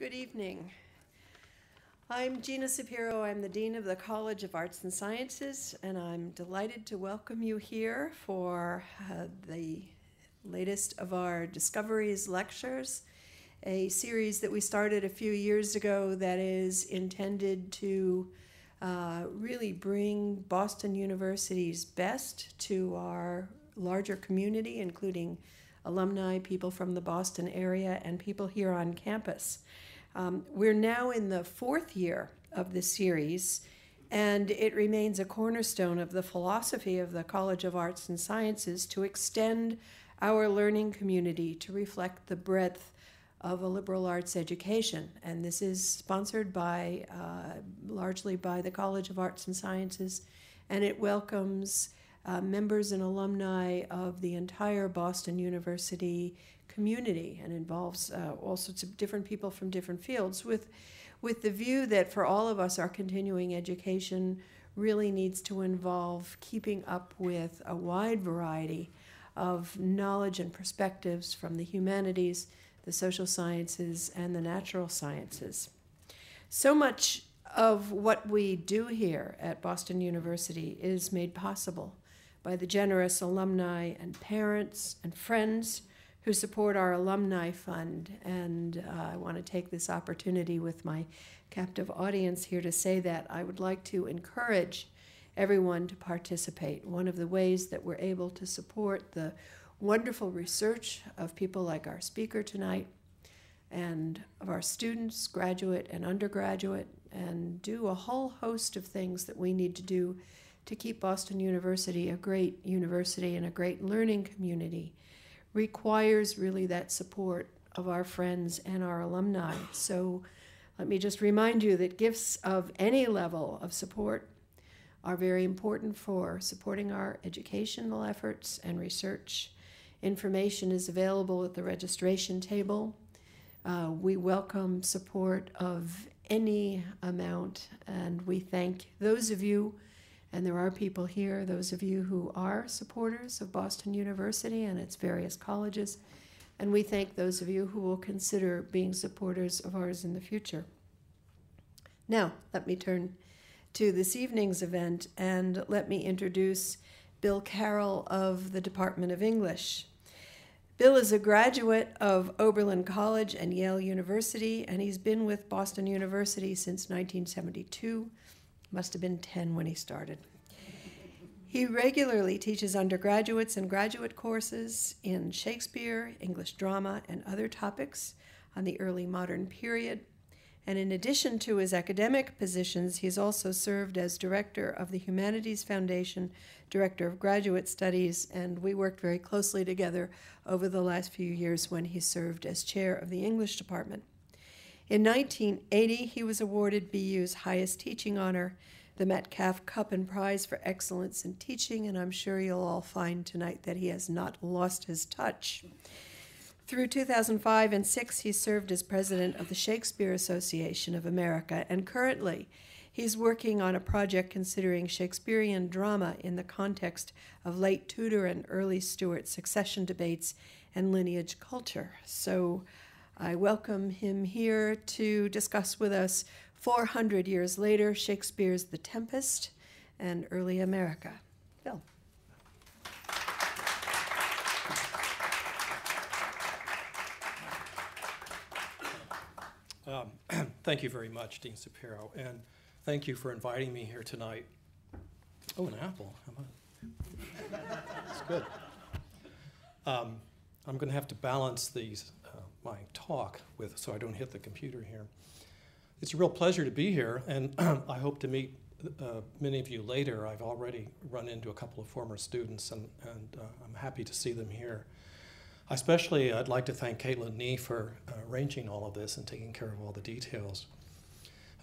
Good evening. I'm Gina Sapiro. I'm the Dean of the College of Arts and Sciences, and I'm delighted to welcome you here for uh, the latest of our Discoveries lectures, a series that we started a few years ago that is intended to uh, really bring Boston University's best to our larger community, including alumni, people from the Boston area, and people here on campus. Um, we're now in the fourth year of the series, and it remains a cornerstone of the philosophy of the College of Arts and Sciences to extend our learning community to reflect the breadth of a liberal arts education. And this is sponsored by, uh, largely by the College of Arts and Sciences, and it welcomes uh, members and alumni of the entire Boston University community and involves uh, all sorts of different people from different fields with, with the view that for all of us, our continuing education really needs to involve keeping up with a wide variety of knowledge and perspectives from the humanities, the social sciences, and the natural sciences. So much of what we do here at Boston University is made possible by the generous alumni and parents and friends who support our alumni fund. And uh, I want to take this opportunity with my captive audience here to say that I would like to encourage everyone to participate. One of the ways that we're able to support the wonderful research of people like our speaker tonight and of our students, graduate and undergraduate, and do a whole host of things that we need to do to keep Boston University a great university and a great learning community requires really that support of our friends and our alumni. So let me just remind you that gifts of any level of support are very important for supporting our educational efforts and research. Information is available at the registration table. Uh, we welcome support of any amount, and we thank those of you and there are people here, those of you who are supporters of Boston University and its various colleges, and we thank those of you who will consider being supporters of ours in the future. Now, let me turn to this evening's event and let me introduce Bill Carroll of the Department of English. Bill is a graduate of Oberlin College and Yale University, and he's been with Boston University since 1972 must have been 10 when he started. He regularly teaches undergraduates and graduate courses in Shakespeare, English drama, and other topics on the early modern period. And in addition to his academic positions, he's also served as director of the Humanities Foundation, director of graduate studies, and we worked very closely together over the last few years when he served as chair of the English department. In 1980, he was awarded BU's highest teaching honor, the Metcalf Cup and Prize for Excellence in Teaching, and I'm sure you'll all find tonight that he has not lost his touch. Through 2005 and 6, he served as president of the Shakespeare Association of America, and currently he's working on a project considering Shakespearean drama in the context of late Tudor and early Stuart succession debates and lineage culture. So I welcome him here to discuss with us 400 years later Shakespeare's The Tempest and early America. Bill. Um, thank you very much, Dean Sapiro, and thank you for inviting me here tonight. Oh, an apple. That's good. Um, I'm going to have to balance these my talk with so I don't hit the computer here. It's a real pleasure to be here, and I hope to meet uh, many of you later. I've already run into a couple of former students, and, and uh, I'm happy to see them here. Especially, I'd like to thank Caitlin Nee for uh, arranging all of this and taking care of all the details.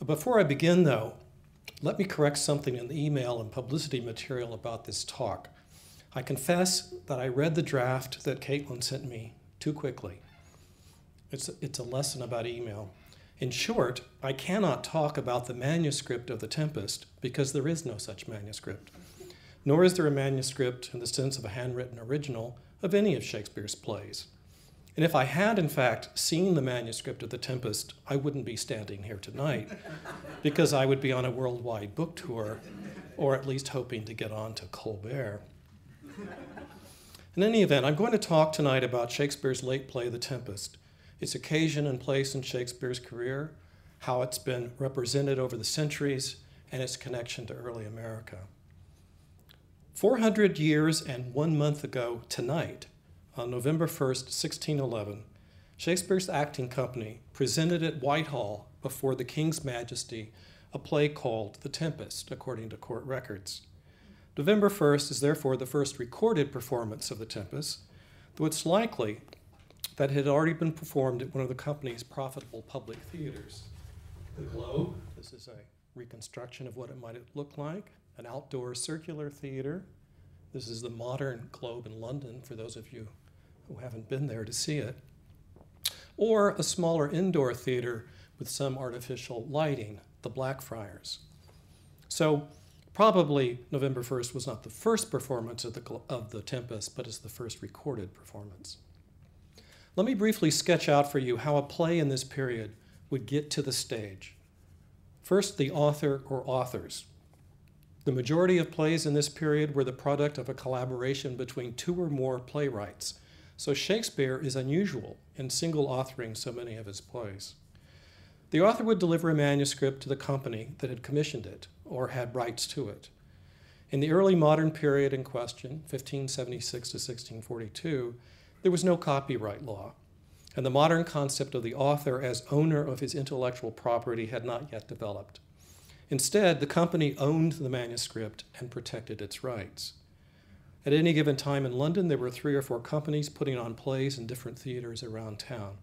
Before I begin, though, let me correct something in the email and publicity material about this talk. I confess that I read the draft that Caitlin sent me too quickly. It's, it's a lesson about email. In short, I cannot talk about the manuscript of The Tempest because there is no such manuscript. Nor is there a manuscript in the sense of a handwritten original of any of Shakespeare's plays. And if I had, in fact, seen the manuscript of The Tempest, I wouldn't be standing here tonight because I would be on a worldwide book tour or at least hoping to get on to Colbert. In any event, I'm going to talk tonight about Shakespeare's late play, The Tempest, its occasion and place in Shakespeare's career, how it's been represented over the centuries, and its connection to early America. 400 years and one month ago tonight, on November 1st, 1611, Shakespeare's acting company presented at Whitehall before the King's Majesty a play called The Tempest, according to court records. November 1st is therefore the first recorded performance of The Tempest, though it's likely that had already been performed at one of the company's profitable public theaters. The Globe, this is a reconstruction of what it might look like, an outdoor circular theater. This is the modern Globe in London, for those of you who haven't been there to see it. Or a smaller indoor theater with some artificial lighting, the Blackfriars. So probably November 1st was not the first performance of the, of the Tempest, but it's the first recorded performance. Let me briefly sketch out for you how a play in this period would get to the stage. First, the author or authors. The majority of plays in this period were the product of a collaboration between two or more playwrights, so Shakespeare is unusual in single authoring so many of his plays. The author would deliver a manuscript to the company that had commissioned it or had rights to it. In the early modern period in question, 1576 to 1642, there was no copyright law, and the modern concept of the author as owner of his intellectual property had not yet developed. Instead, the company owned the manuscript and protected its rights. At any given time in London, there were three or four companies putting on plays in different theaters around town.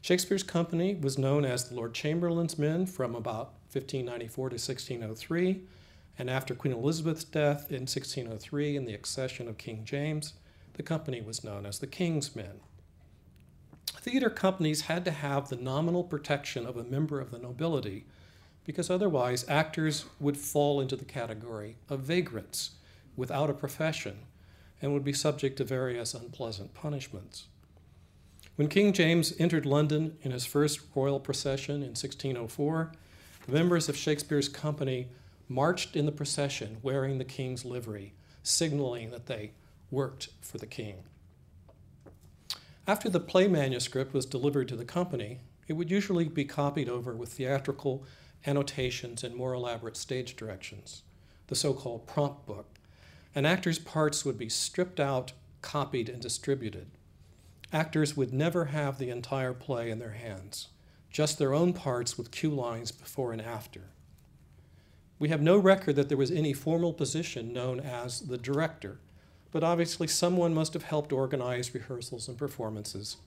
Shakespeare's company was known as the Lord Chamberlain's Men from about 1594 to 1603, and after Queen Elizabeth's death in 1603 and the accession of King James, the company was known as the King's Men theater companies had to have the nominal protection of a member of the nobility because otherwise actors would fall into the category of vagrants without a profession and would be subject to various unpleasant punishments. When King James entered London in his first royal procession in 1604, the members of Shakespeare's company marched in the procession wearing the king's livery, signaling that they worked for the king. After the play manuscript was delivered to the company, it would usually be copied over with theatrical annotations and more elaborate stage directions, the so called prompt book, and actors' parts would be stripped out, copied, and distributed. Actors would never have the entire play in their hands, just their own parts with cue lines before and after. We have no record that there was any formal position known as the director but obviously someone must have helped organize rehearsals and performances.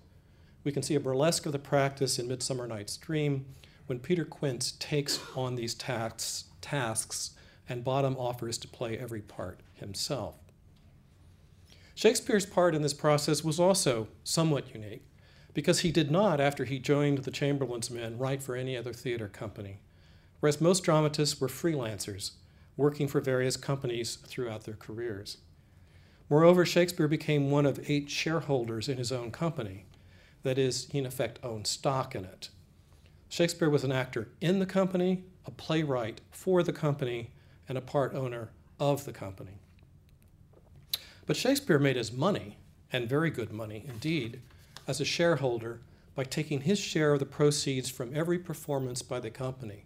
We can see a burlesque of the practice in Midsummer Night's Dream when Peter Quince takes on these tasks, tasks and Bottom offers to play every part himself. Shakespeare's part in this process was also somewhat unique because he did not, after he joined the Chamberlain's Men, write for any other theater company, whereas most dramatists were freelancers working for various companies throughout their careers. Moreover, Shakespeare became one of eight shareholders in his own company. That is, he in effect owned stock in it. Shakespeare was an actor in the company, a playwright for the company, and a part owner of the company. But Shakespeare made his money, and very good money indeed, as a shareholder by taking his share of the proceeds from every performance by the company,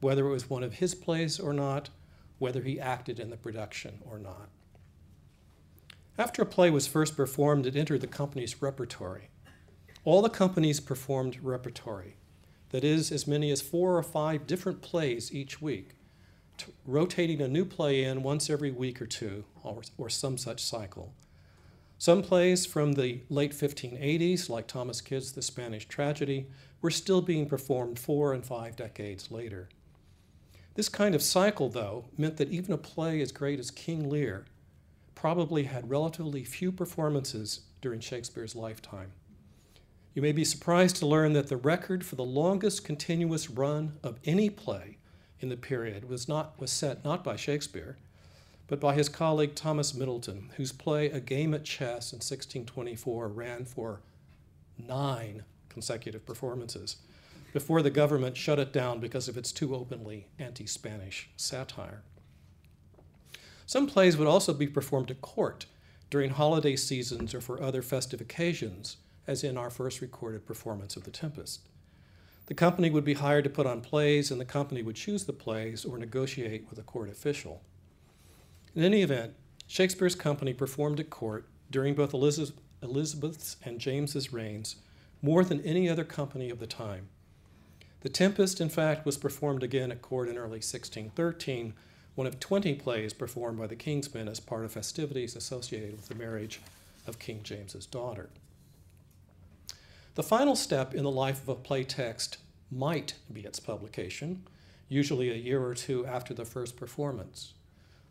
whether it was one of his plays or not, whether he acted in the production or not. After a play was first performed, it entered the company's repertory. All the companies performed repertory, that is, as many as four or five different plays each week, rotating a new play in once every week or two, or, or some such cycle. Some plays from the late 1580s, like Thomas Kyd's The Spanish Tragedy, were still being performed four and five decades later. This kind of cycle, though, meant that even a play as great as King Lear probably had relatively few performances during Shakespeare's lifetime. You may be surprised to learn that the record for the longest continuous run of any play in the period was, not, was set not by Shakespeare, but by his colleague Thomas Middleton, whose play A Game at Chess in 1624 ran for nine consecutive performances before the government shut it down because of its too openly anti Spanish satire. Some plays would also be performed at court during holiday seasons or for other festive occasions, as in our first recorded performance of The Tempest. The company would be hired to put on plays, and the company would choose the plays or negotiate with a court official. In any event, Shakespeare's company performed at court during both Elizabeth's and James's reigns more than any other company of the time. The Tempest, in fact, was performed again at court in early 1613, one of 20 plays performed by the King's Men as part of festivities associated with the marriage of King James's daughter. The final step in the life of a play text might be its publication, usually a year or two after the first performance.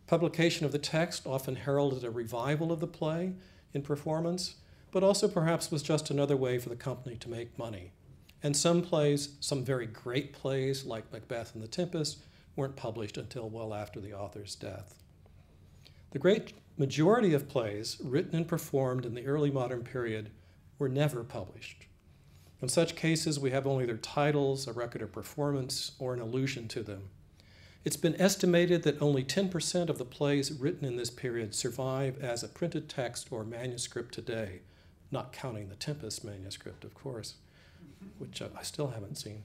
Publication of the text often heralded a revival of the play in performance, but also perhaps was just another way for the company to make money. And some plays, some very great plays like Macbeth and The Tempest, weren't published until well after the author's death. The great majority of plays written and performed in the early modern period were never published. In such cases, we have only their titles, a record of performance, or an allusion to them. It's been estimated that only 10% of the plays written in this period survive as a printed text or manuscript today, not counting the Tempest manuscript, of course, which uh, I still haven't seen.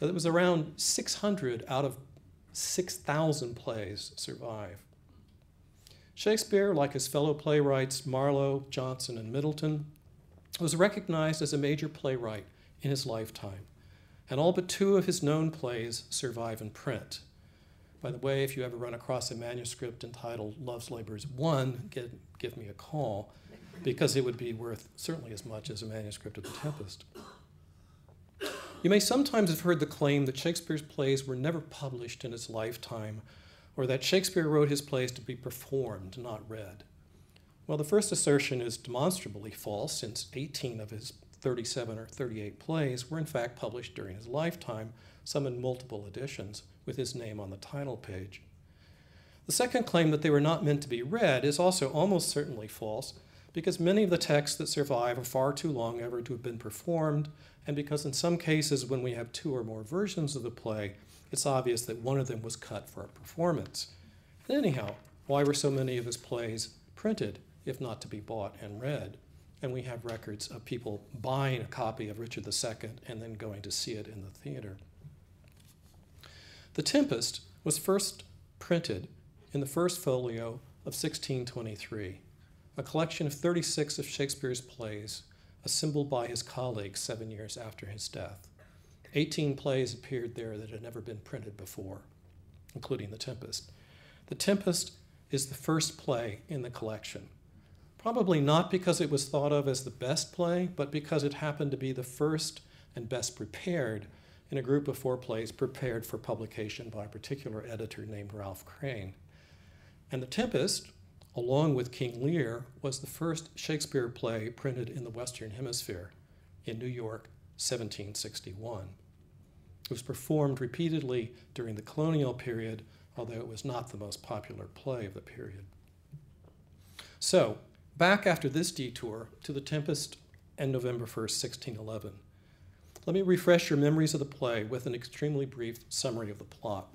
So it was around 600 out of 6,000 plays survive. Shakespeare, like his fellow playwrights Marlowe, Jonson, and Middleton, was recognized as a major playwright in his lifetime, and all but two of his known plays survive in print. By the way, if you ever run across a manuscript entitled Love's Labour's Won, get, give me a call, because it would be worth certainly as much as a manuscript of The Tempest. You may sometimes have heard the claim that Shakespeare's plays were never published in his lifetime, or that Shakespeare wrote his plays to be performed, not read. Well, the first assertion is demonstrably false, since 18 of his 37 or 38 plays were in fact published during his lifetime, some in multiple editions, with his name on the title page. The second claim that they were not meant to be read is also almost certainly false, because many of the texts that survive are far too long ever to have been performed, and because in some cases, when we have two or more versions of the play, it's obvious that one of them was cut for a performance. And anyhow, why were so many of his plays printed? if not to be bought and read. And we have records of people buying a copy of Richard II and then going to see it in the theater. The Tempest was first printed in the first folio of 1623, a collection of 36 of Shakespeare's plays, assembled by his colleagues seven years after his death. 18 plays appeared there that had never been printed before, including The Tempest. The Tempest is the first play in the collection. Probably not because it was thought of as the best play, but because it happened to be the first and best prepared in a group of four plays prepared for publication by a particular editor named Ralph Crane. And The Tempest, along with King Lear, was the first Shakespeare play printed in the Western Hemisphere in New York, 1761. It was performed repeatedly during the colonial period, although it was not the most popular play of the period. So, Back after this detour to the Tempest and November 1st, 1611. Let me refresh your memories of the play with an extremely brief summary of the plot.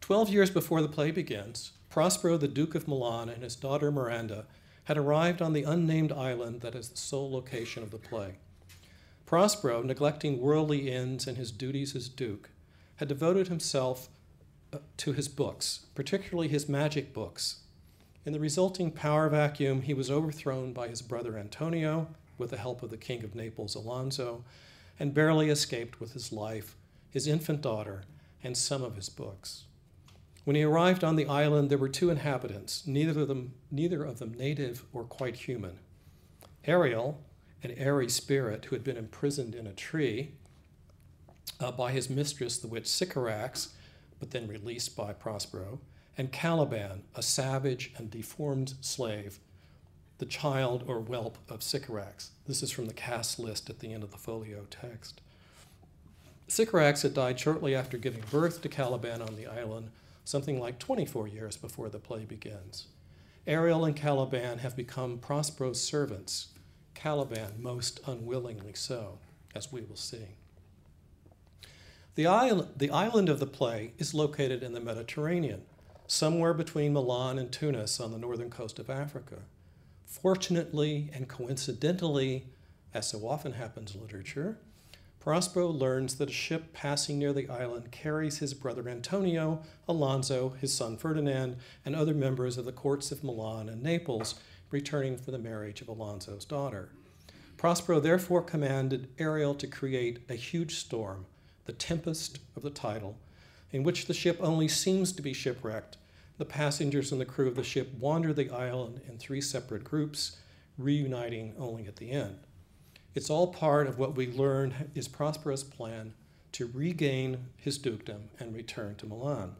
Twelve years before the play begins, Prospero, the Duke of Milan, and his daughter Miranda had arrived on the unnamed island that is the sole location of the play. Prospero, neglecting worldly ends and his duties as Duke, had devoted himself uh, to his books, particularly his magic books, in the resulting power vacuum, he was overthrown by his brother Antonio with the help of the King of Naples, Alonso, and barely escaped with his life, his infant daughter, and some of his books. When he arrived on the island, there were two inhabitants, neither of them, neither of them native or quite human. Ariel, an airy spirit who had been imprisoned in a tree uh, by his mistress, the witch Sycorax, but then released by Prospero, and Caliban, a savage and deformed slave, the child or whelp of Sycorax. This is from the cast list at the end of the folio text. Sycorax had died shortly after giving birth to Caliban on the island, something like 24 years before the play begins. Ariel and Caliban have become Prospero's servants, Caliban most unwillingly so, as we will see. The island, the island of the play is located in the Mediterranean, somewhere between Milan and Tunis on the northern coast of Africa. Fortunately and coincidentally, as so often happens in literature, Prospero learns that a ship passing near the island carries his brother Antonio, Alonso, his son Ferdinand, and other members of the courts of Milan and Naples, returning for the marriage of Alonso's daughter. Prospero therefore commanded Ariel to create a huge storm, the tempest of the title, in which the ship only seems to be shipwrecked. The passengers and the crew of the ship wander the island in three separate groups, reuniting only at the end. It's all part of what we learn is Prospero's plan to regain his dukedom and return to Milan.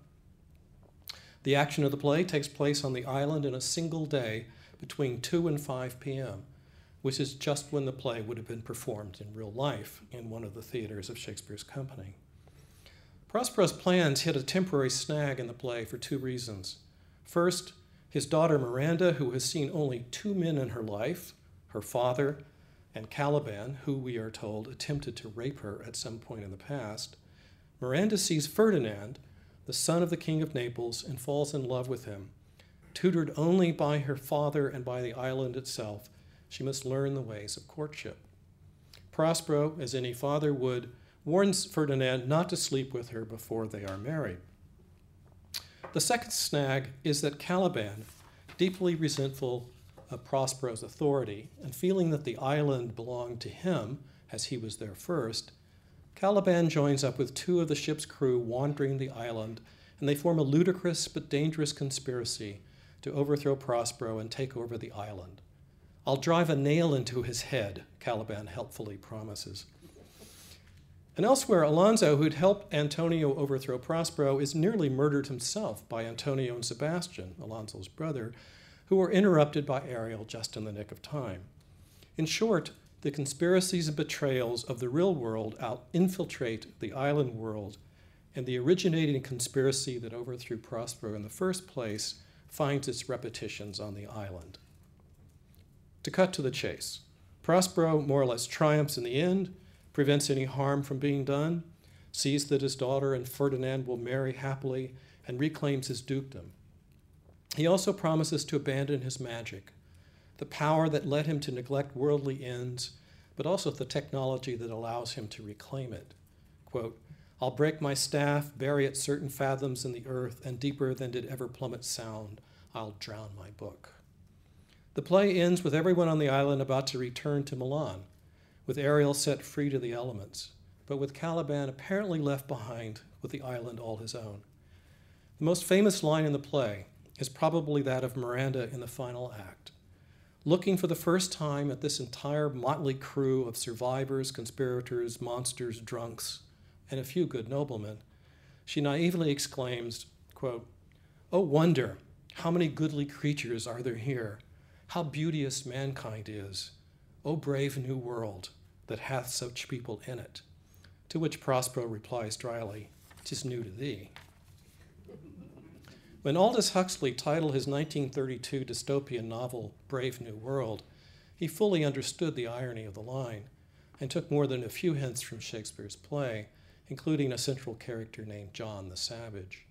The action of the play takes place on the island in a single day between 2 and 5 p.m., which is just when the play would have been performed in real life in one of the theaters of Shakespeare's company. Prospero's plans hit a temporary snag in the play for two reasons. First, his daughter Miranda, who has seen only two men in her life, her father and Caliban, who we are told attempted to rape her at some point in the past, Miranda sees Ferdinand, the son of the King of Naples, and falls in love with him. Tutored only by her father and by the island itself, she must learn the ways of courtship. Prospero, as any father would, warns Ferdinand not to sleep with her before they are married. The second snag is that Caliban, deeply resentful Prospero's authority, and feeling that the island belonged to him, as he was there first, Caliban joins up with two of the ship's crew wandering the island, and they form a ludicrous but dangerous conspiracy to overthrow Prospero and take over the island. I'll drive a nail into his head, Caliban helpfully promises. And elsewhere, Alonso, who'd helped Antonio overthrow Prospero, is nearly murdered himself by Antonio and Sebastian, Alonso's brother, who were interrupted by Ariel just in the nick of time. In short, the conspiracies and betrayals of the real world out infiltrate the island world, and the originating conspiracy that overthrew Prospero in the first place finds its repetitions on the island. To cut to the chase, Prospero more or less triumphs in the end, prevents any harm from being done, sees that his daughter and Ferdinand will marry happily, and reclaims his dukedom. He also promises to abandon his magic, the power that led him to neglect worldly ends, but also the technology that allows him to reclaim it. Quote, I'll break my staff, bury it certain fathoms in the earth, and deeper than did ever plummet sound, I'll drown my book. The play ends with everyone on the island about to return to Milan, with Ariel set free to the elements, but with Caliban apparently left behind with the island all his own. The most famous line in the play is probably that of Miranda in the final act. Looking for the first time at this entire motley crew of survivors, conspirators, monsters, drunks, and a few good noblemen, she naively exclaims, quote, Oh wonder, how many goodly creatures are there here! How beauteous mankind is! O brave new world that hath such people in it! To which Prospero replies dryly, "'Tis new to thee. When Aldous Huxley titled his 1932 dystopian novel Brave New World, he fully understood the irony of the line and took more than a few hints from Shakespeare's play, including a central character named John the Savage.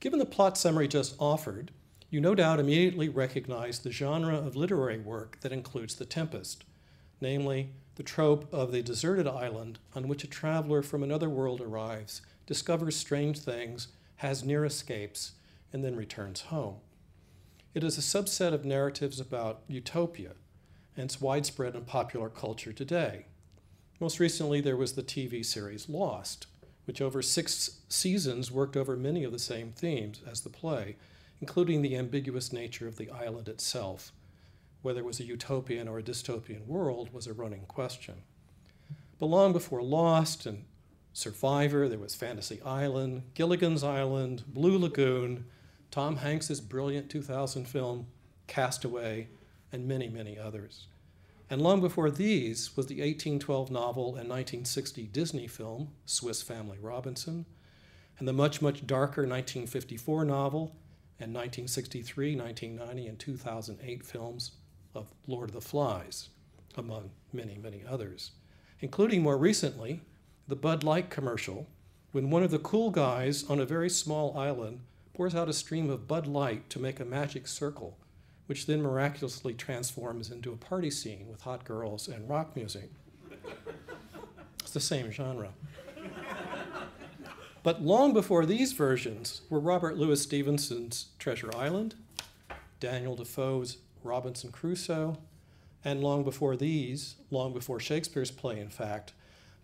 Given the plot summary just offered, you no doubt immediately recognize the genre of literary work that includes The Tempest, namely the trope of the deserted island on which a traveler from another world arrives, discovers strange things, has near escapes, and then returns home. It is a subset of narratives about utopia, and it's widespread in popular culture today. Most recently, there was the TV series Lost, which over six seasons worked over many of the same themes as the play, including the ambiguous nature of the island itself. Whether it was a utopian or a dystopian world was a running question. But long before Lost and Survivor, there was Fantasy Island, Gilligan's Island, Blue Lagoon, Tom Hanks's brilliant 2000 film Castaway, and many, many others. And long before these was the 1812 novel and 1960 Disney film Swiss Family Robinson, and the much, much darker 1954 novel and 1963, 1990, and 2008 films of Lord of the Flies, among many, many others, including more recently the Bud Light commercial, when one of the cool guys on a very small island pours out a stream of Bud Light to make a magic circle, which then miraculously transforms into a party scene with hot girls and rock music. it's the same genre. But long before these versions were Robert Louis Stevenson's Treasure Island, Daniel Defoe's Robinson Crusoe, and long before these, long before Shakespeare's play, in fact,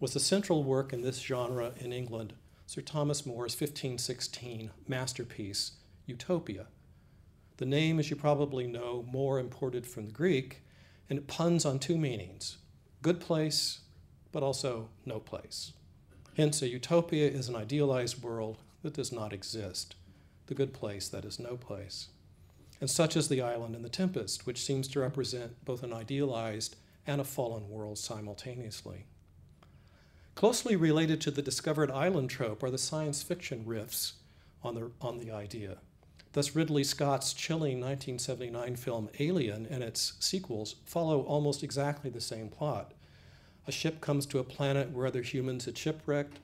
was the central work in this genre in England, Sir Thomas More's 1516 masterpiece, Utopia. The name, as you probably know, More imported from the Greek, and it puns on two meanings good place, but also no place. Hence, a utopia is an idealized world that does not exist, the good place that is no place. And such is the island in The Tempest, which seems to represent both an idealized and a fallen world simultaneously. Closely related to the discovered island trope are the science fiction riffs on the, on the idea. Thus, Ridley Scott's chilling 1979 film Alien and its sequels follow almost exactly the same plot. A ship comes to a planet where other humans had shipwrecked.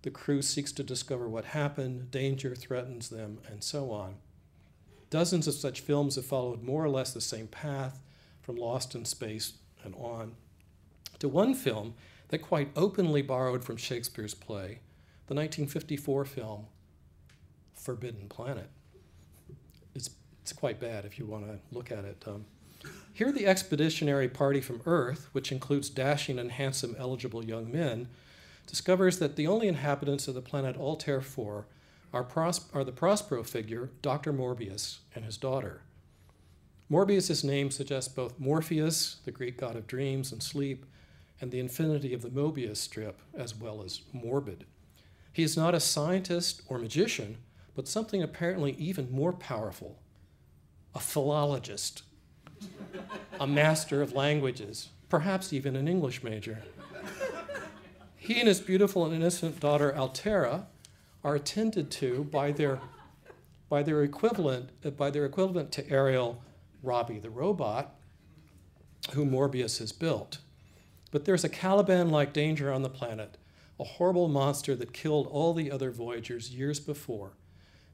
The crew seeks to discover what happened, danger threatens them, and so on. Dozens of such films have followed more or less the same path, from Lost in Space and on, to one film that quite openly borrowed from Shakespeare's play, the 1954 film Forbidden Planet. It's, it's quite bad if you want to look at it. Um, here, the expeditionary party from Earth, which includes dashing and handsome eligible young men, discovers that the only inhabitants of the planet Altair 4 are, are the Prospero figure, Dr. Morbius, and his daughter. Morbius's name suggests both Morpheus, the Greek god of dreams and sleep, and the infinity of the Mobius strip, as well as morbid. He is not a scientist or magician, but something apparently even more powerful a philologist, a master of languages, perhaps even an English major. He and his beautiful and innocent daughter Altaira are attended to by their, by their equivalent, uh, by their equivalent to Ariel, Robby the robot, whom Morbius has built. But there's a Caliban like danger on the planet, a horrible monster that killed all the other Voyagers years before,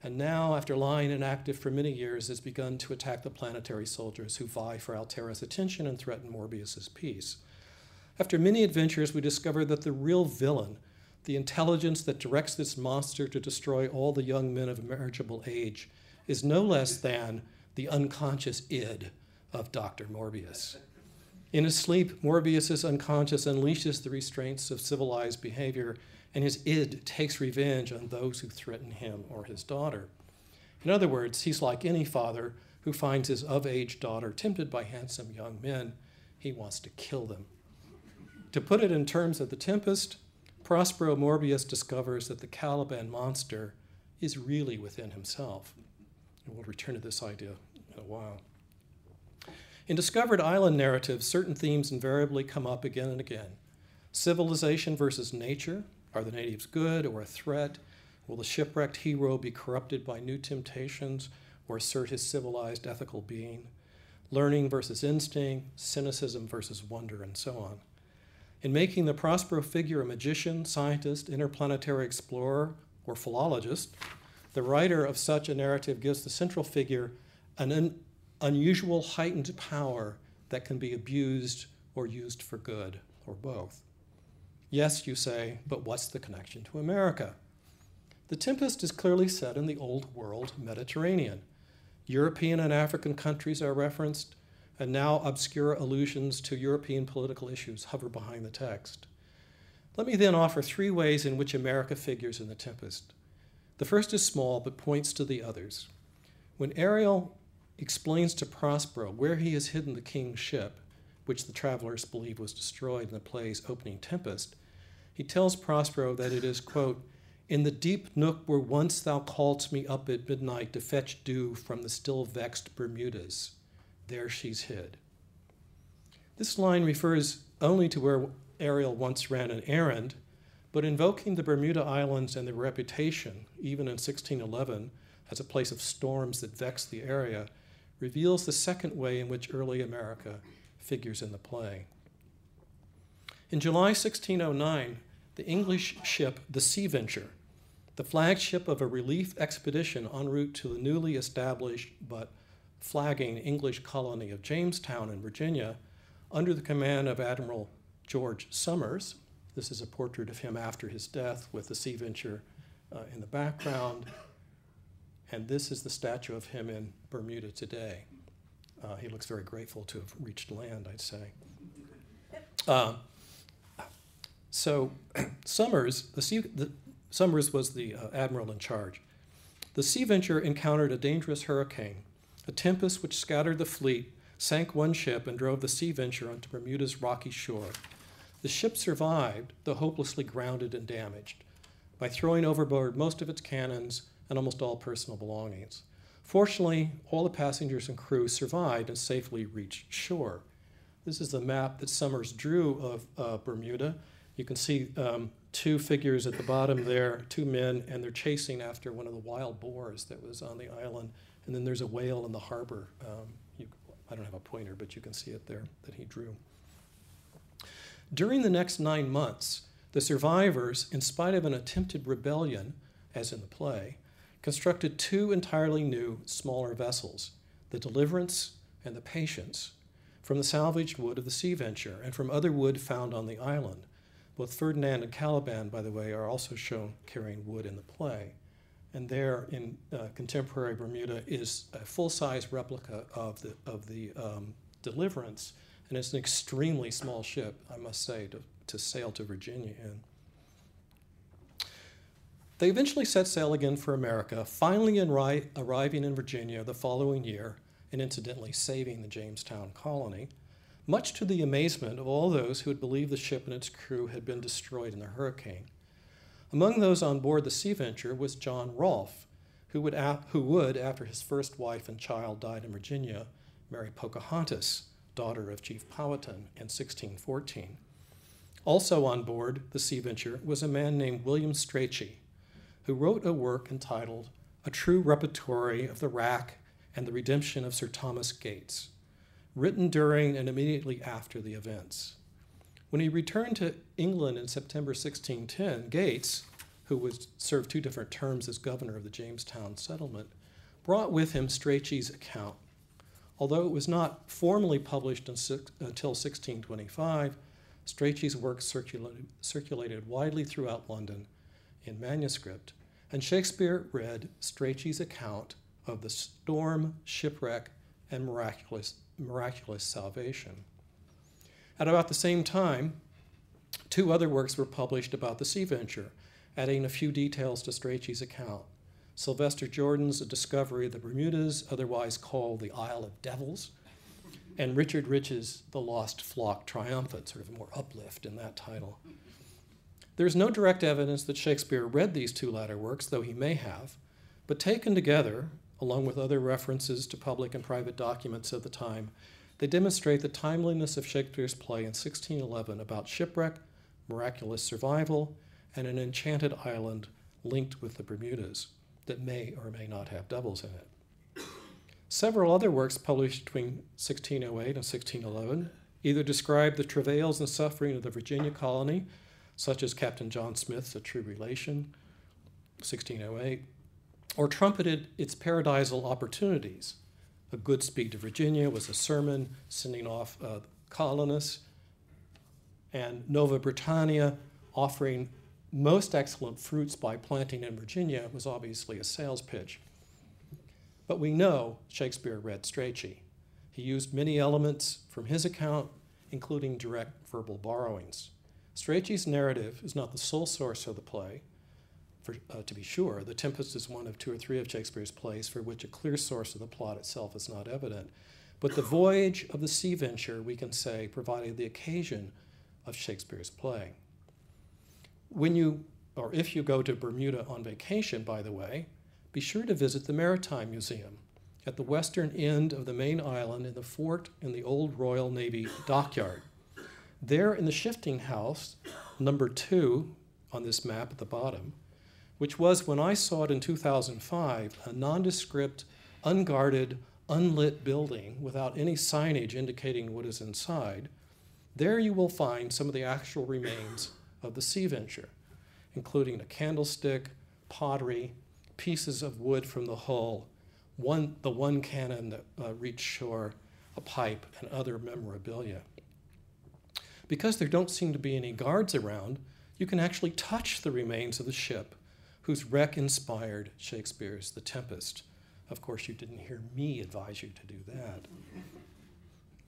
and now, after lying inactive for many years, has begun to attack the planetary soldiers who vie for Altaira's attention and threaten Morbius's peace. After many adventures, we discover that the real villain, the intelligence that directs this monster to destroy all the young men of marriageable age, is no less than the unconscious id of Dr. Morbius. In his sleep, Morbius' unconscious unleashes the restraints of civilized behavior, and his id takes revenge on those who threaten him or his daughter. In other words, he's like any father who finds his of age daughter tempted by handsome young men. He wants to kill them. To put it in terms of the Tempest, Prospero Morbius discovers that the Caliban monster is really within himself. And we'll return to this idea in a while. In discovered island narratives, certain themes invariably come up again and again. Civilization versus nature. Are the natives good or a threat? Will the shipwrecked hero be corrupted by new temptations or assert his civilized ethical being? Learning versus instinct, cynicism versus wonder, and so on. In making the Prospero figure a magician, scientist, interplanetary explorer, or philologist, the writer of such a narrative gives the central figure an unusual heightened power that can be abused or used for good, or both. Yes, you say, but what's the connection to America? The Tempest is clearly set in the Old World Mediterranean. European and African countries are referenced, and now obscure allusions to European political issues hover behind the text. Let me then offer three ways in which America figures in The Tempest. The first is small but points to the others. When Ariel explains to Prospero where he has hidden the king's ship, which the travelers believe was destroyed in the play's opening Tempest, he tells Prospero that it is, quote, in the deep nook where once thou calledst me up at midnight to fetch dew from the still vexed Bermudas, there she's hid. This line refers only to where Ariel once ran an errand, but invoking the Bermuda Islands and their reputation, even in 1611, as a place of storms that vexed the area, reveals the second way in which early America figures in the play. In July 1609, the English ship the Sea Venture, the flagship of a relief expedition en route to the newly established but flagging English colony of Jamestown in Virginia, under the command of Admiral George Somers. This is a portrait of him after his death with the Sea Venture uh, in the background. And this is the statue of him in Bermuda today. Uh, he looks very grateful to have reached land, I'd say. Uh, so Somers, the, sea, the Somers was the uh, admiral in charge. The Sea Venture encountered a dangerous hurricane, a tempest which scattered the fleet, sank one ship, and drove the Sea Venture onto Bermuda's rocky shore. The ship survived, though hopelessly grounded and damaged, by throwing overboard most of its cannons and almost all personal belongings. Fortunately, all the passengers and crew survived and safely reached shore. This is the map that Somers drew of uh, Bermuda. You can see um, two figures at the bottom there, two men, and they're chasing after one of the wild boars that was on the island. And then there's a whale in the harbor. Um, you, I don't have a pointer, but you can see it there that he drew. During the next nine months, the survivors, in spite of an attempted rebellion, as in the play, constructed two entirely new, smaller vessels the Deliverance and the Patience, from the salvaged wood of the Sea Venture and from other wood found on the island. Both Ferdinand and Caliban, by the way, are also shown carrying wood in the play. And there in uh, contemporary Bermuda is a full size replica of the, of the um, Deliverance, and it's an extremely small ship, I must say, to, to sail to Virginia in. They eventually set sail again for America, finally arri- arriving in Virginia the following year and incidentally saving the Jamestown colony, much to the amazement of all those who had believed the ship and its crew had been destroyed in the hurricane. Among those on board the Sea Venture was John Rolfe, who would, who would, after his first wife and child died in Virginia, marry Pocahontas, daughter of Chief Powhatan, in 1614. Also on board the Sea Venture was a man named William Strachey, who wrote a work entitled A True Reportory of the Wrack and the Redemption of Sir Thomas Gates, written during and immediately after the events. When he returned to England in September 1610, Gates, who was served two different terms as governor of the Jamestown settlement, brought with him Strachey's account. Although it was not formally published until 1625, Strachey's work circulated, circulated widely throughout London in manuscript, and Shakespeare read Strachey's account of the storm, shipwreck, and miraculous, miraculous salvation. At about the same time, two other works were published about the sea venture, adding a few details to Strachey's account. Sylvester Jourdain's A Discovery of the Bermudas, otherwise called The Isle of Devils, and Richard Rich's The Lost Flock Triumphant, sort of more uplift in that title. There's no direct evidence that Shakespeare read these two latter works, though he may have, but taken together, along with other references to public and private documents of the time, they demonstrate the timeliness of Shakespeare's play in 1611 about shipwreck, miraculous survival, and an enchanted island linked with the Bermudas that may or may not have devils in it. Several other works published between 1608 and 1611 either describe the travails and suffering of the Virginia colony, such as Captain John Smith's A True Relation, 1608, or trumpeted its paradisal opportunities. A Good Speed to Virginia was a sermon sending off uh, colonists, and Nova Britannia offering most excellent fruits by planting in Virginia was obviously a sales pitch. But we know Shakespeare read Strachey. He used many elements from his account, including direct verbal borrowings. Strachey's narrative is not the sole source of the play, for, uh, to be sure, The Tempest is one of two or three of Shakespeare's plays for which a clear source of the plot itself is not evident. But the voyage of the sea venture, we can say, provided the occasion of Shakespeare's play. When you, or if you go to Bermuda on vacation, by the way, be sure to visit the Maritime Museum at the western end of the main island in the fort in the old Royal Navy dockyard. There in the shifting house, number two on this map at the bottom, which was, when I saw it in 2005, a nondescript, unguarded, unlit building without any signage indicating what is inside, there you will find some of the actual remains of the sea venture, including a candlestick, pottery, pieces of wood from the hull, one, the one cannon that uh, reached shore, a pipe, and other memorabilia. Because there don't seem to be any guards around, you can actually touch the remains of the ship whose wreck inspired Shakespeare's The Tempest. Of course, you didn't hear me advise you to do that,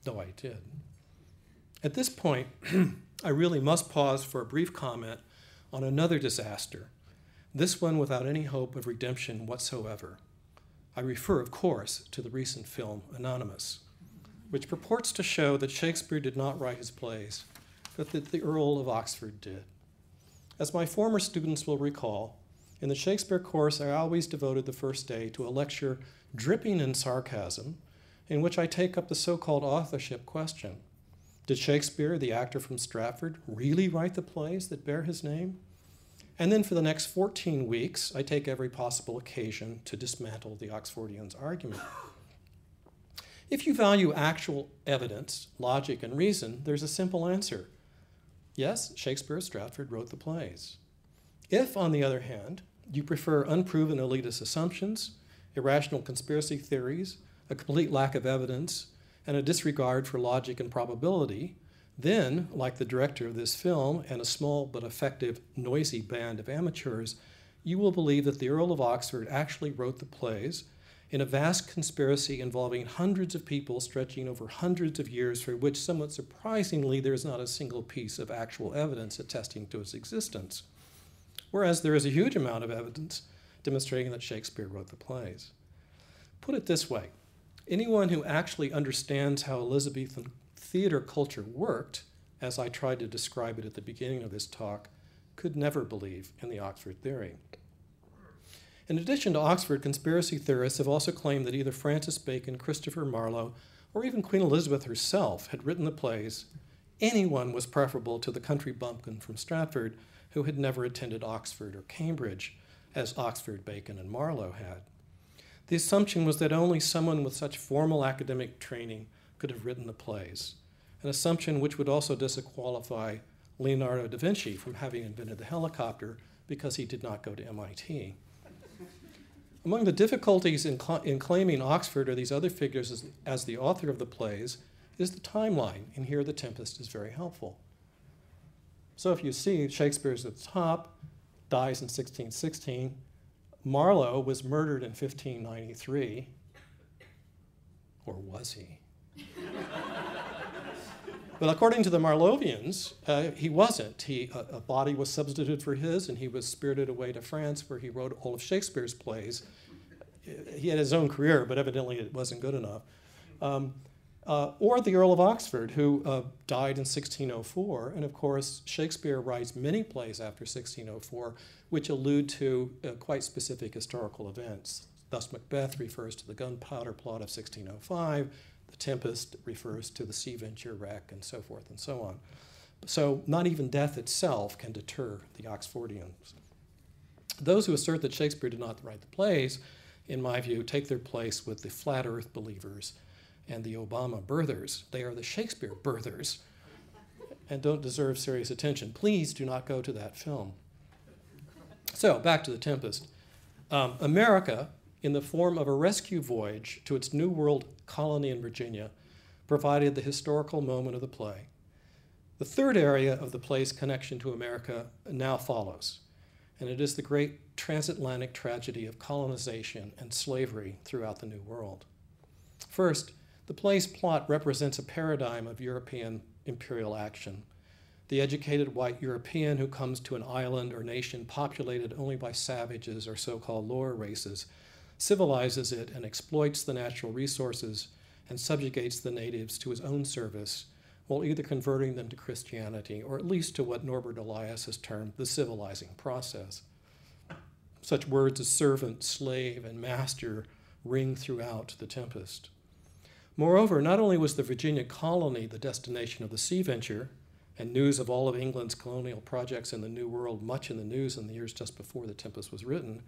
though I did. At this point, I really must pause for a brief comment on another disaster, this one without any hope of redemption whatsoever. I refer, of course, to the recent film Anonymous, which purports to show that Shakespeare did not write his plays, but that the Earl of Oxford did. As my former students will recall, in the Shakespeare course, I always devoted the first day to a lecture dripping in sarcasm, in which I take up the so called authorship question Did Shakespeare, the actor from Stratford, really write the plays that bear his name? And then for the next 14 weeks, I take every possible occasion to dismantle the Oxfordians' argument. If you value actual evidence, logic, and reason, there's a simple answer. Yes, Shakespeare of Stratford wrote the plays. If, on the other hand, you prefer unproven elitist assumptions, irrational conspiracy theories, a complete lack of evidence, and a disregard for logic and probability, then, like the director of this film and a small but effective, noisy band of amateurs, you will believe that the Earl of Oxford actually wrote the plays in a vast conspiracy involving hundreds of people stretching over hundreds of years, for which, somewhat surprisingly, there is not a single piece of actual evidence attesting to its existence whereas there is a huge amount of evidence demonstrating that Shakespeare wrote the plays. Put it this way anyone who actually understands how Elizabethan theater culture worked, as I tried to describe it at the beginning of this talk, could never believe in the Oxford theory. In addition to Oxford, conspiracy theorists have also claimed that either Francis Bacon, Christopher Marlowe, or even Queen Elizabeth herself had written the plays. Anyone was preferable to the country bumpkin from Stratford who had never attended Oxford or Cambridge, as Oxford, Bacon, and Marlowe had. The assumption was that only someone with such formal academic training could have written the plays, an assumption which would also disqualify Leonardo da Vinci from having invented the helicopter because he did not go to MIT. Among the difficulties in, in, claiming Oxford or these other figures as, as the author of the plays is the timeline, and here The Tempest is very helpful. So if you see, Shakespeare's at the top, dies in 1616. Marlowe was murdered in 1593. Or was he? but according to the Marlovians, uh, he wasn't. He, a, a, body was substituted for his, and he was spirited away to France, where he wrote all of Shakespeare's plays. He had his own career, but evidently it wasn't good enough. Um, uh, or the Earl of Oxford, who uh, died in 1604. And of course, Shakespeare writes many plays after 1604 which allude to uh, quite specific historical events. Thus, Macbeth refers to the gunpowder plot of 1605, The Tempest refers to the Sea Venture wreck, and so forth and so on. So, not even death itself can deter the Oxfordians. Those who assert that Shakespeare did not write the plays, in my view, take their place with the flat earth believers and the Obama birthers. They are the Shakespeare birthers and don't deserve serious attention. Please do not go to that film. So, back to The Tempest. Um, America, in the form of a rescue voyage to its New World colony in Virginia, provided the historical moment of the play. The third area of the play's connection to America now follows, and it is the great transatlantic tragedy of colonization and slavery throughout the New World. First, the play's plot represents a paradigm of European imperial action. The educated white European who comes to an island or nation populated only by savages or so called lower races civilizes it and exploits the natural resources and subjugates the natives to his own service while either converting them to Christianity or at least to what Norbert Elias has termed the civilizing process. Such words as servant, slave, and master ring throughout The Tempest. Moreover, not only was the Virginia colony the destination of the sea venture, and news of all of England's colonial projects in the New World much in the news in the years just before The Tempest was written,